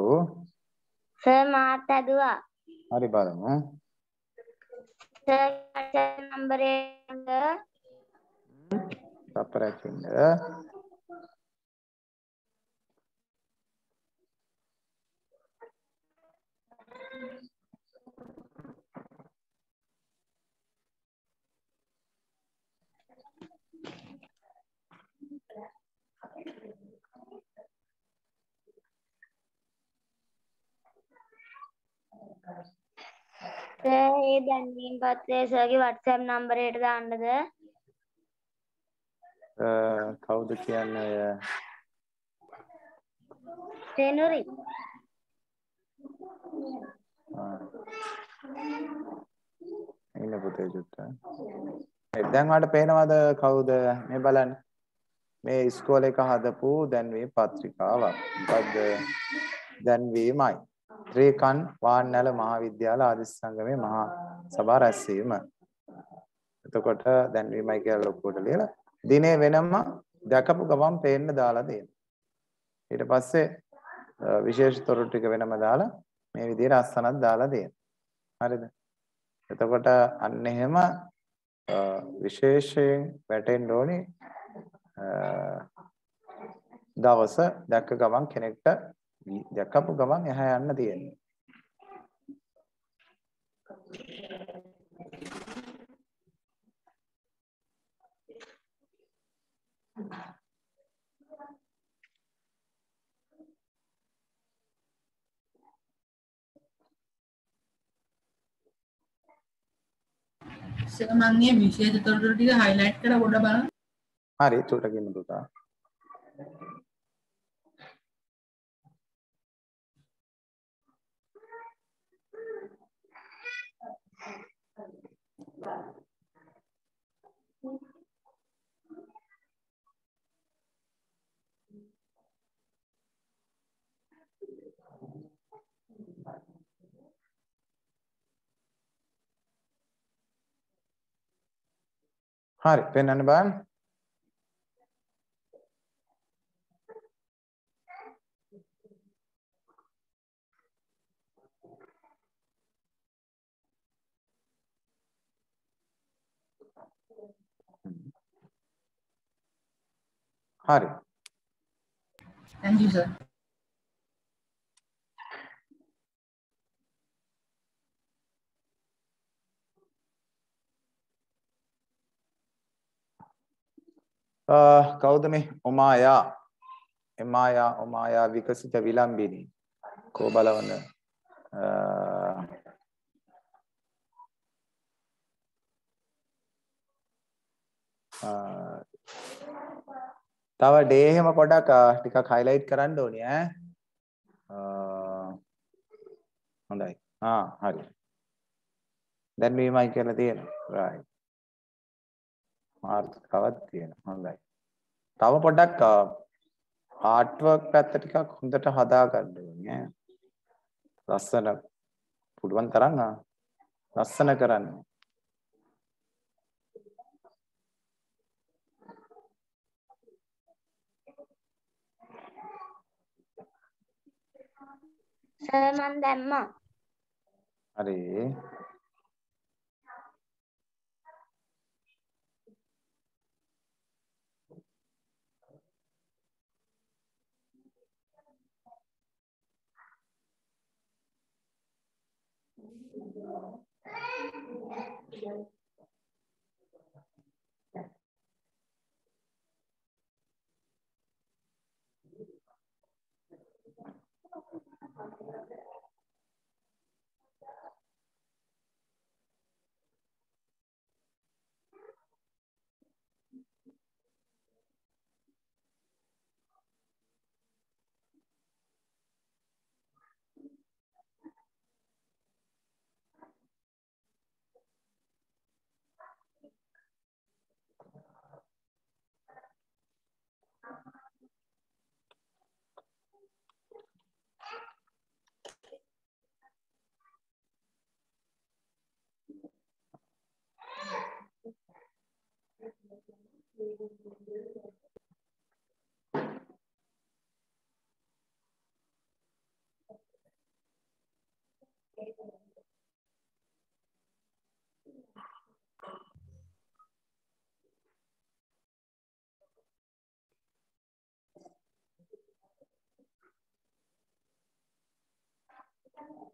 ඔව් සර් මාත් හැදුවා. හරි බලමු සර් ඒ දැන්වීම් පත්‍රය සර්ගේ WhatsApp නම්බරයට දාන්නද? කවුද කියන්නේ? තෙනුරි. ඉන්න පුතේ චුට්ට. දැන් ඔයාලට පේනවද කවුද මේ බලන්න. මේ ඉස්කෝලේ එක හදපු දැන්වීම් පත්‍රිකාවක්. මොකද්ද? දැන්වීමයි. ත්‍රිකන් වාන්නැල මහාවිද්‍යාල ආදිස්සංගමේ මහා සභා රැස්වීම. එතකොට දැන්වීමයි කියලා ලොකුවට ලියලා දිනේ වෙනම දැකපු ගමන් පේන්න දාලා දෙන්න. ඊට පස්සේ අ, විශේෂ තොරතුරු ටික වෙනම දාලා මේ විදිහට අස්සනක් දාලා දෙන්න. හරිද? එතකොට අන්න එහෙම අ, විශේෂයෙන් වැටෙන්න ඕනේ අ, දවස දැක්ක ගමන් කෙනෙක්ට දැකපු ගමන් එහා යන්න තියෙන්නේ. ඉස්සෙල්ලා මම මේ විශේෂ තොරතුරු ටික highlight කරලා පොඩ්ඩක් බලන්න. හරි චුට්ටකින් පුතා. හරි Harpen, Anne-Berg. හරි. Thank you sir. අ, කවුද මේ ඔමායා? එමායා ඔමායා විකසිත විලම්බිනී. කෝ අ, තව ඩේ එහෙම පොඩක් අ, ටිකක් highlight කරන්න ඕනේ ඈ. අ, හොඳයි. ආ හරි. දැන් මේමයි කියලා තියෙනවා. right. මාර්ථකාවක් තියෙනවා. හොඳයි. තව පොඩ්ඩක් ආර්ට් වර්ක් පැත්ත ටිකක් හොඳට හදා ගන්න ඕනේ ඈ. ලස්සන පුළුවන් තරම් ආ, ලස්සන කරන්න. සර් මන් දැම්මා. හරි.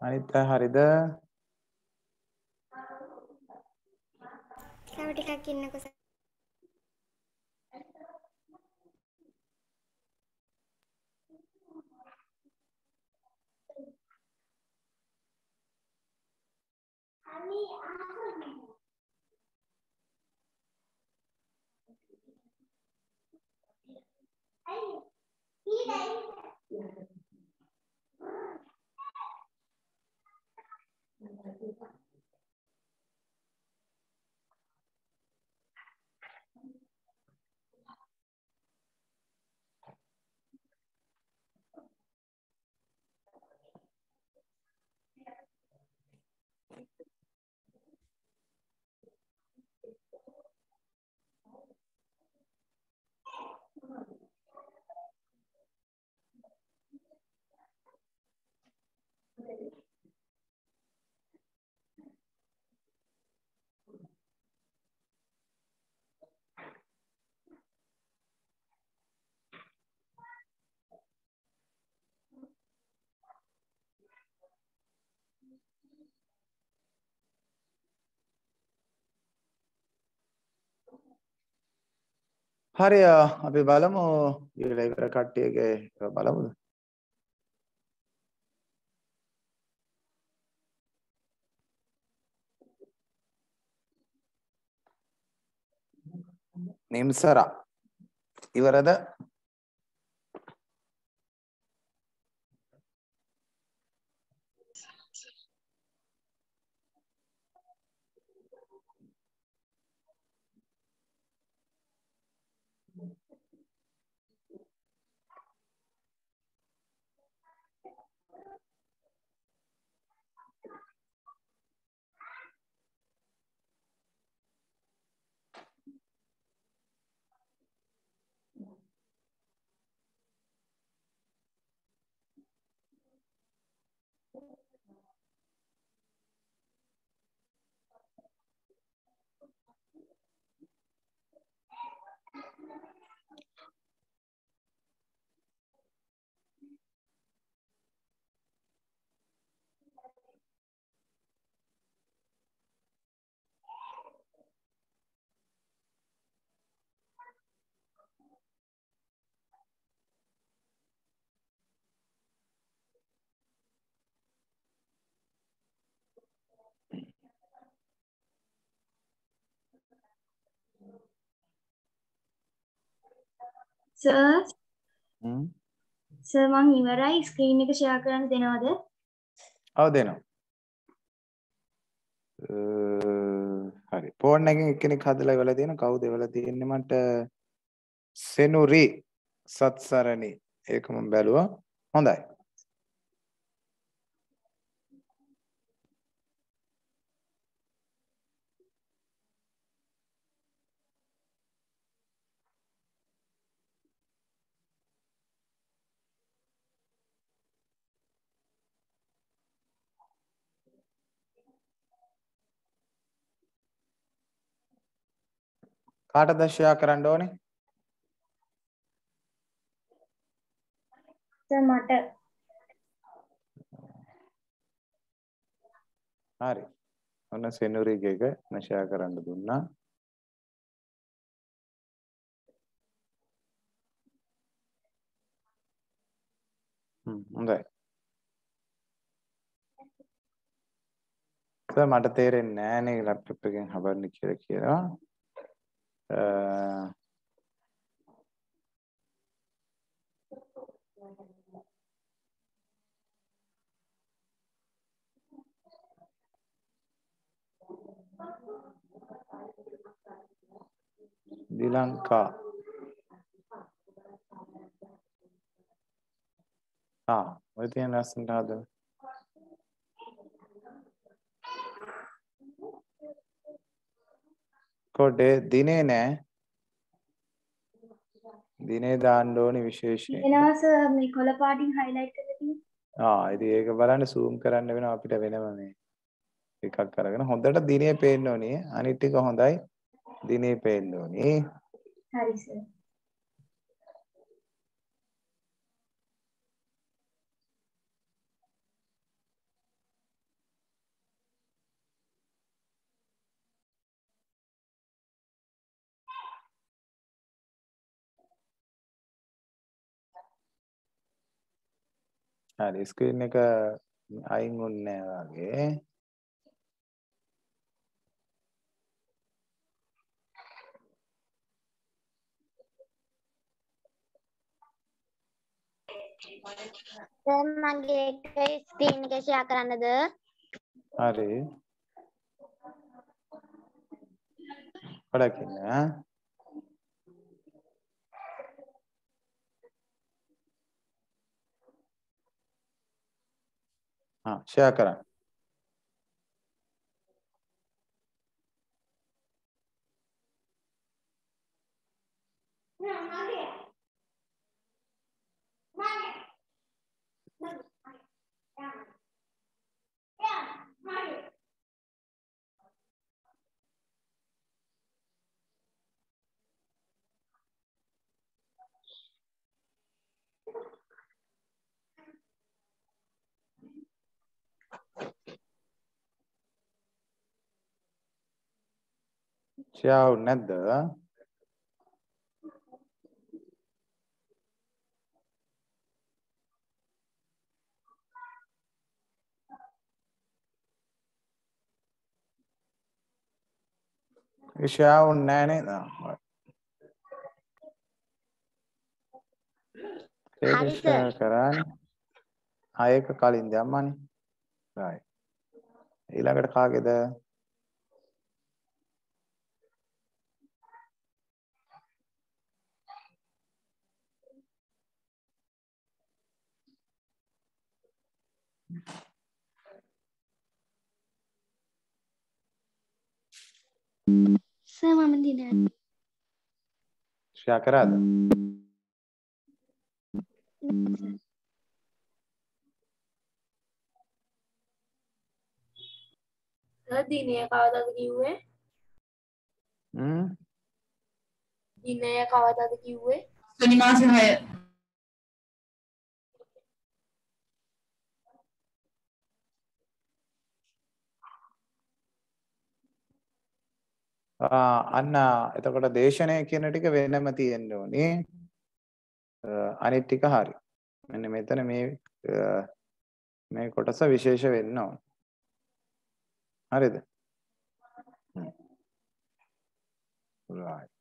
අනිත් අය හරිද? තව ටිකක් ඉන්නකෝ me ask හරි අ, අපි බලමු ඊළඟ ඉවර කට්ටියගේ ඒවා බලමුද? නිම්සර ඉවරද? සර්. සර් මං ඉවරයි ස්ක්‍රීන් එක ෂෙයා කරන්න දෙනවද? ඔව් දෙනවා. හරි. ෆෝන් එකෙන් එක්කෙනෙක් හදලා ඉවලා තියෙන කවුද ඉවලා තියෙන්නේ මට සෙනුරි සත්සරණි ඒක මම බැලුවා. හොඳයි. කාටද ෂෙයා කරන්න ඕනේ? මට හරි. ඔන්න සෙනුරිගේ එක මම ෂෙයා කරන්න දුන්නා. හ්ම් හොඳයි. සර් මට තේරෙන්නේ නෑනේ ලැප්ටොප් එකෙන් හබන්නේ කියලා කියලා. අ දිලංකා ආ ඔය තියෙන ලස්සනට හදලා කොඩේ දිනේ නෑ. දිනේ දාන්න ඕනි විශේෂයෙන්. සර් මේ කොළ පාටින් highlight කරලා තියෙන්නේ. ආ ඉතින් ඒක බලන්න zoom කරන්න වෙනවා අපිට වෙනම මේ එකක් අරගෙන. හොඳට දිනේ පේන්න ඕනේ. අනිත් ටික හොඳයි. දිනේ පේන්න ඕනේ. හරි සර්. හරි ස්ක්‍රීන් එක අයින් වුන්නේ නැහැ වගේ සර් මගේ එක ස්ක්‍රීන් එක ෂෙයා කරන්නද? හරි. ගොඩක් ඉන්න ඈ. හා ෂෙයා කරන්න. ෂෙයා වුනේ නැද්ද? ඒ ෂෙයා වුනේ නැහැ නේද? හරි. ෂෙයා කරන්න. ආ ඒක කලින් දැම්මනේ. right. ඊළඟට කාගේද? සර් මම දින ෂෙයා කරාද? සර් දිනය කවදාද කිව්වේ? හ්ම් දිනය කවදාද කිව්වේ? වෙනි මාසේ 6 ආ අන්න එතකොට දේශනය කියන ටික වෙනම තියෙන්න ඕනේ. අ, අනිත් ටික හරි. මෙන්න මෙතන මේ අ, මේ කොටස විශේෂ වෙන්න ඕන. හරිද? හ්ම්. right.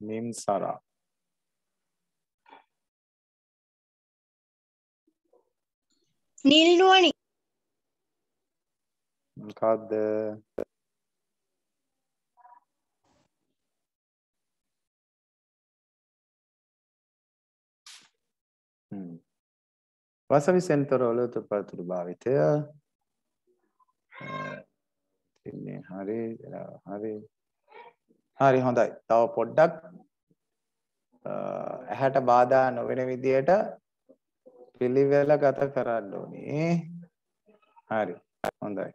නිම්සරා නිල් නුවණි මොකද්ද? හ්ම්. වසවි සෙන්තර වල උතුපතුරු භාවිතය අ, තින්නේ හරි හරි හරි හොඳයි. තව පොඩ්ඩක් අ, ඇහැට බාධා නොවන විදියට පිළිවෙල ගත කරන්න ඕනේ. හරි. හොඳයි.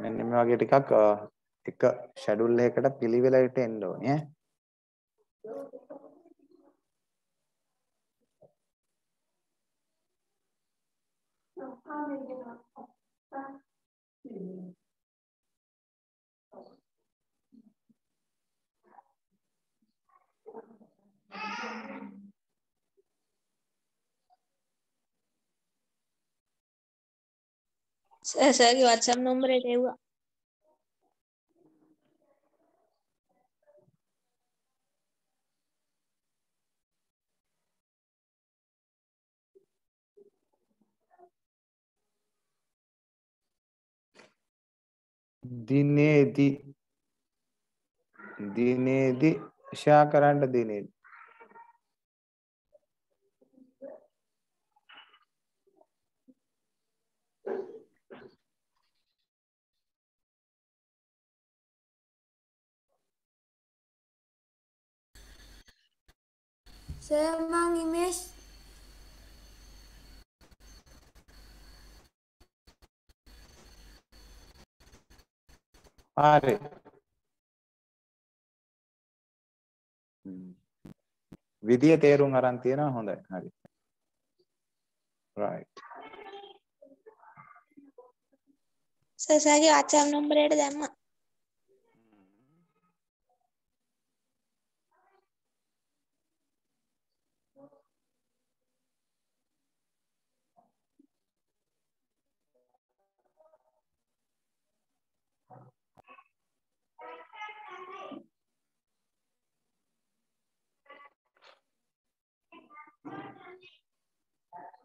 මෙන්න මේ වගේ ටිකක් අ, එක ෂැඩියුල් එකකට පිළිවෙලකට එන්න ඕනේ ඈ. සර් සර්ගේ WhatsApp නම්බරයට එව්වා. දිනේදී. දිනේදී ෂෙයා කරන්න දිනේදී. සර් මං ඉමේජ් හරි. විදිය තේරුම් අරන් තියෙනවා හොඳයි හරි right සර්සාගේ WhatsApp නම්බරයට දැම්මා.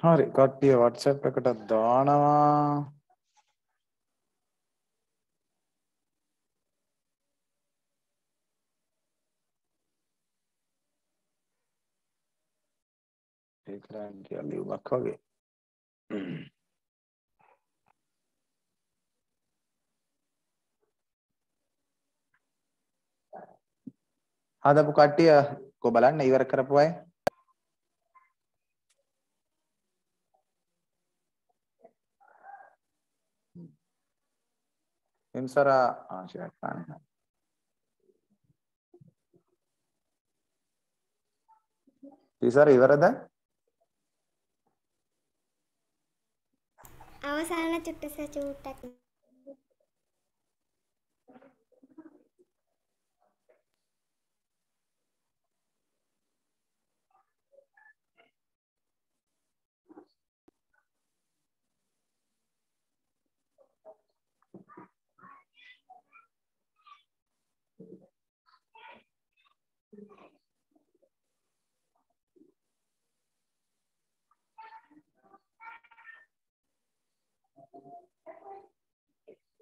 හරි කට්ටිය WhatsApp එකට දානවා. ඒක නම් කියලා ලියුමක් වගේ. හදපු කට්ටිය කො බලන්න ඉවර කරපු අය. හිම්සර ආශයක් ගන්න තිසර ඉවරද අවසාන චුට්ටස චූට්ටක්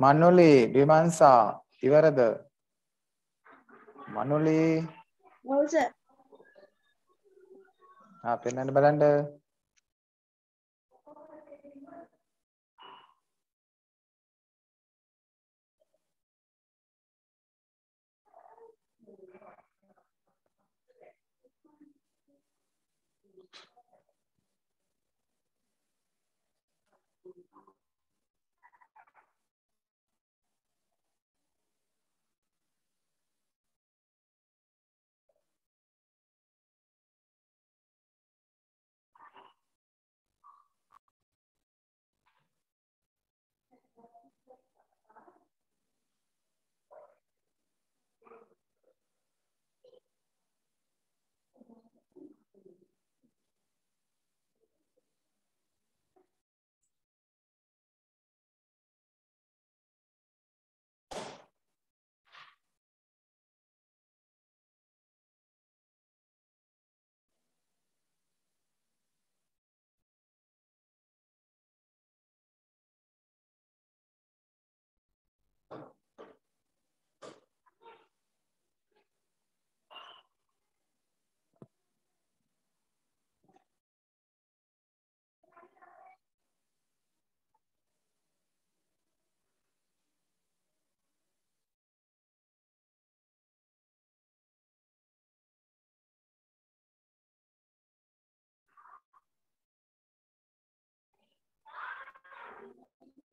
මනුලි විමංසා ඉවරද? මනුලි? ඔව් සර් ආ පෙන්වන්න බලන්න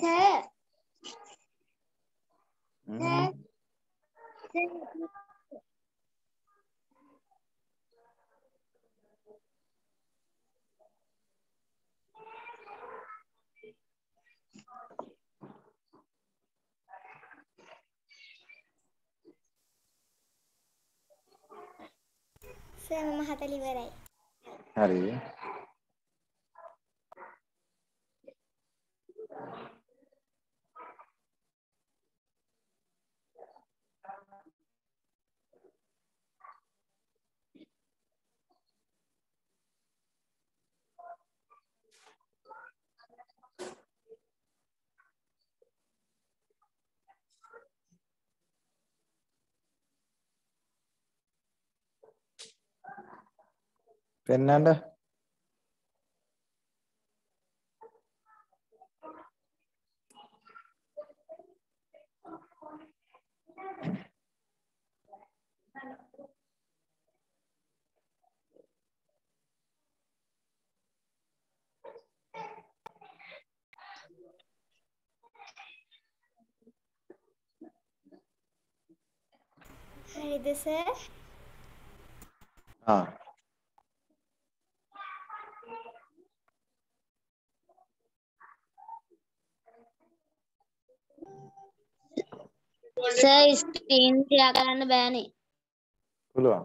Sir, හ්ම්. සර් මම හතල ඉවරයි. හරි. පෙන්නන්න හරිද සර්? ආ සර් ස්ක්‍රීන් ෂෙයා කරන්න බෑනේ. පුළුවන්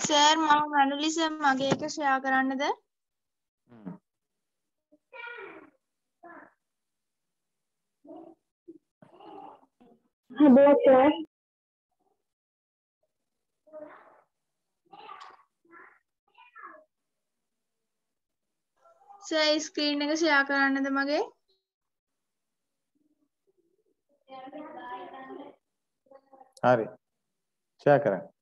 සර් මම මනුලි සර් මගේ එක ෂෙයා කරන්නද? හැබැයි සර් සර් ස්ක්‍රීන් එක ෂෙයා කරන්නද මගේ? හරි. ෂෙයා කරන්න.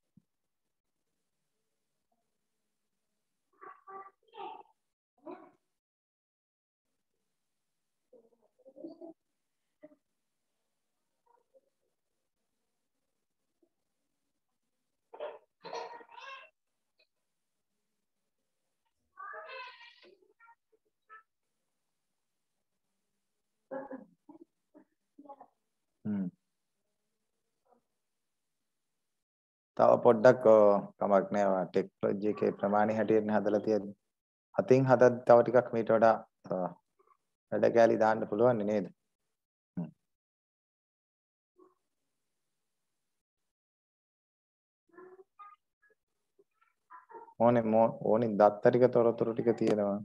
තව පොඩ්ඩක් ඔව් කමක් නෑ ඔයා ටෙක්නොලොජි එකේ ප්‍රමාණي හැටියට හදලා තියෙන්නේ. අතින් හදද්දි තව ටිකක් මීට වඩා අ, වැඩ කෑලි දාන්න පුළුවන් නේද? හ්ම්. ඕනේ මෝ- ඕනේ දත්ත ටික තොරතුරු ටික තියෙනවා.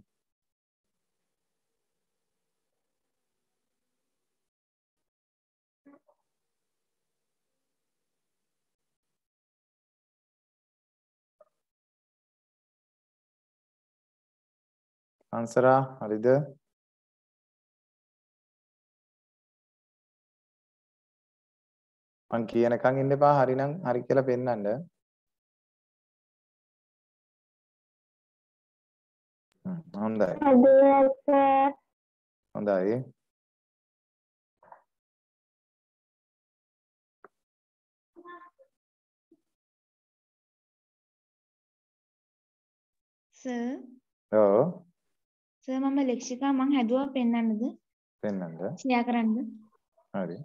අන්සරා හරිද? මං කියනකන් ඉන්න එපා හරිනම් හරි කියලා පෙන්නන්න. හොඳයි. හොඳයි. සර් ඔව් සර් මම ලෙක්ෂිකා මං හැදුවා පෙන්වන්නද? පෙන්නන්න. ෂෙයා කරන්නද? හරි.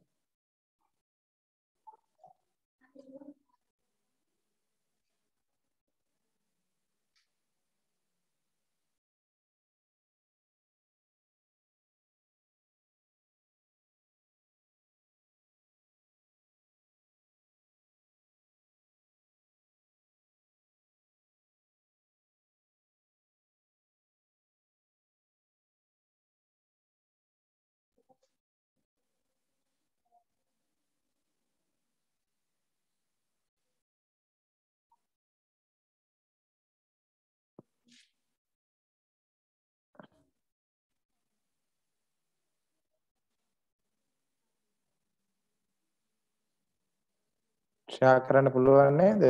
ෂෙයා කරන්න පුළුවන් නේද?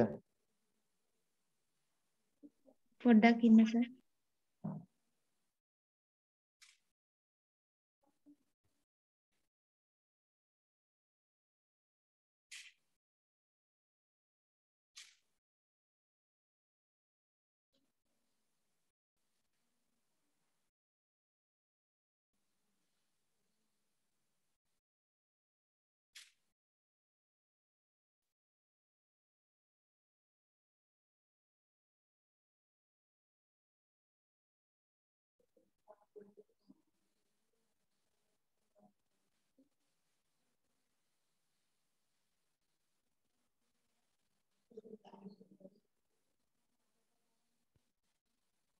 පොඩ්ඩක් ඉන්න සර්.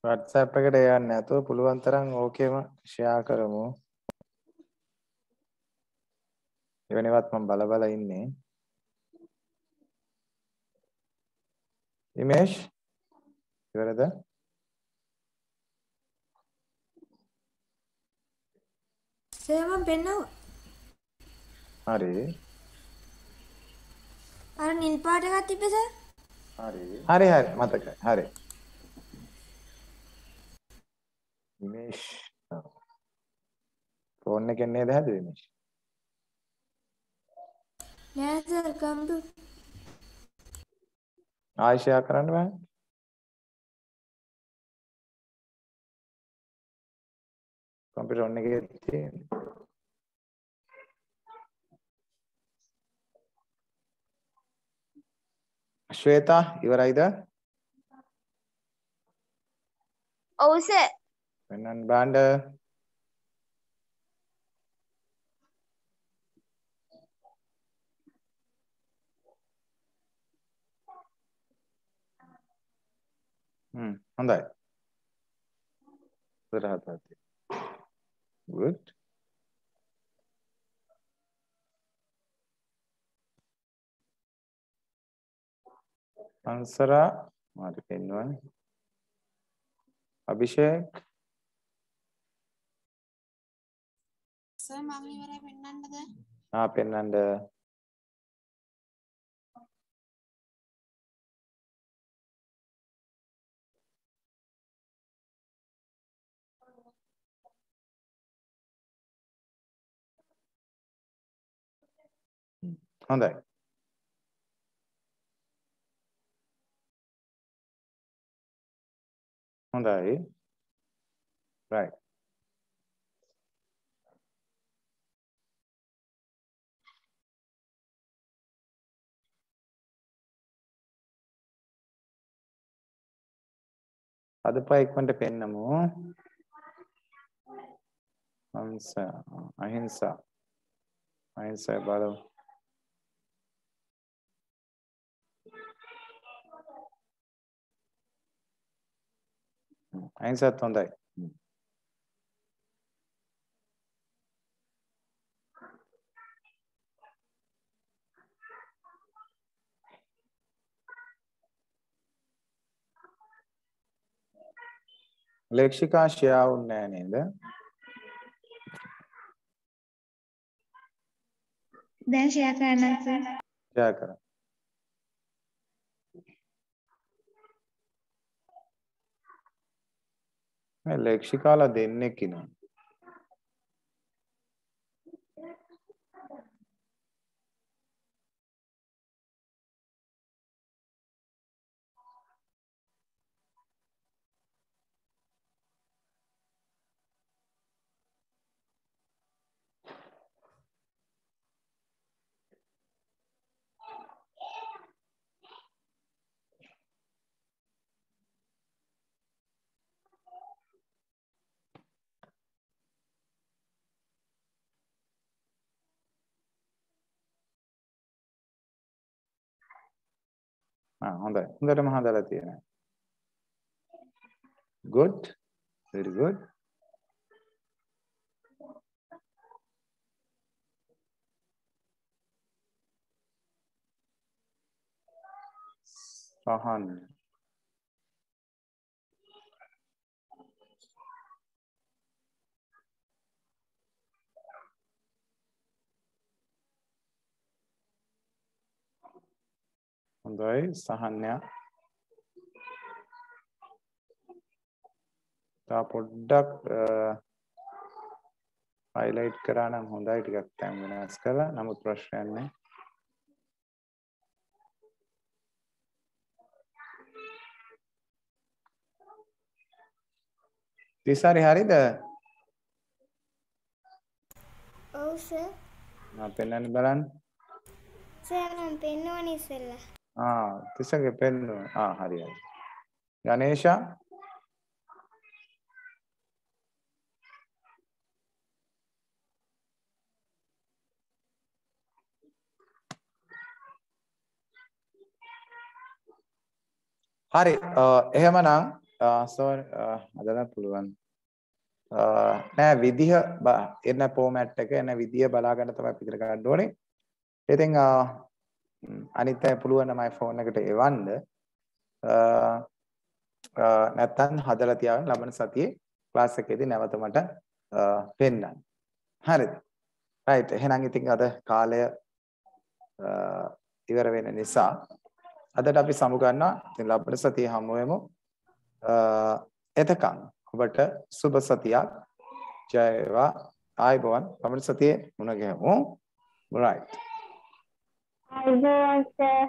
WhatsApp එකට යන්නේ නැතුව පුළුවන් තරම් ඕකේම ෂෙයා කරමු. එවැනිවත් මම බල බල ඉන්නේ. ඉමේෂ් ඉවරද? සර් මම පෙන්නවා. හරි. අර නිල් පාට එකක් තිබ්බේ සර්. හරි. හරි මතකයි. හරි. ඉමේෂ්. ෆෝන් එකෙන් නේද හැදුවේ ඉමේෂ්? නෑ සර් කම්පියුටර්. ආයෙ කරන්න බෑ. කම්පියුටර් ඔන් එකේ තියෙන්නේ. ශ්වේතා ඉවරයිද? ඔව් සර් වෙනන් බාණ්ඩ හ්ම් හොඳයි. ඉස්සරහට ඇති. good. අන්සරා මාත් පෙන්වන්නේ. අභිෂේක් සර් මම ඉවරයි පෙන්වන්නද? ආ පෙන්වන්න හොඳයි. හොඳයි. right. අද පහ ඉක්මනට පෙන්නමු. හංස අහිංසා අහිංසයි බලමු. අහිංසත් හොඳයි. ලෙක්ෂිකා ෂෙයා වුන්නේ නෑ නේද? දැන් ෂෙයා කරන්න සර්. ෂෙයා කරා. මේ ලෙක්ෂිකාලා දෙන්නෙක් ඉන්නවා. ආ හොඳයි. හොඳටම හදලා තියෙනවා. good very good සහන් හොඳයි සහන්යා. තා පොඩ්ඩක් හයිලයිට් කරා නම් හොඳයි ටිකක් තැන් වෙනස් කරලා නමුත් ප්‍රශ්නයක් නැහැ තිසාරි හරිද? ඔව් සර්. මම පෙන්වන්න බලන්න. සර් මම පෙන්වන්නේ ඉස්සෙල්ලා. ආ තිසගේ පෙන්නුව ආ හරි හරි ගණේෂා හරි එහෙමනම් සෝරි අදලා පුළුවන් නෑ විදිහ එන්න ෆෝමැට් එක එන විදිය බලා ගන්න තමයි පිටර ගන්න ඕනේ ඉතින් අනිත් අය පුළුවන් නම් iPhone එකට එවන්න නැත්තම් හදලා තියාගෙන ලබන සතියේ ක්ලාස් එකේදී නැවත මට පෙන්නන්න. හරිද? right එහෙනම් ඉතින් අද කාලය ඉවර වෙන නිසා අදට අපි සමු ගන්නවා. ඉතින් ලබන සතියේ හමු වෙමු. එතකන් ඔබට සුබ සතියක් ජය වේවා. ආයුබෝවන්. ලබන සතියේ මුණ ගැහමු. right. අයිබෝවන් සර්.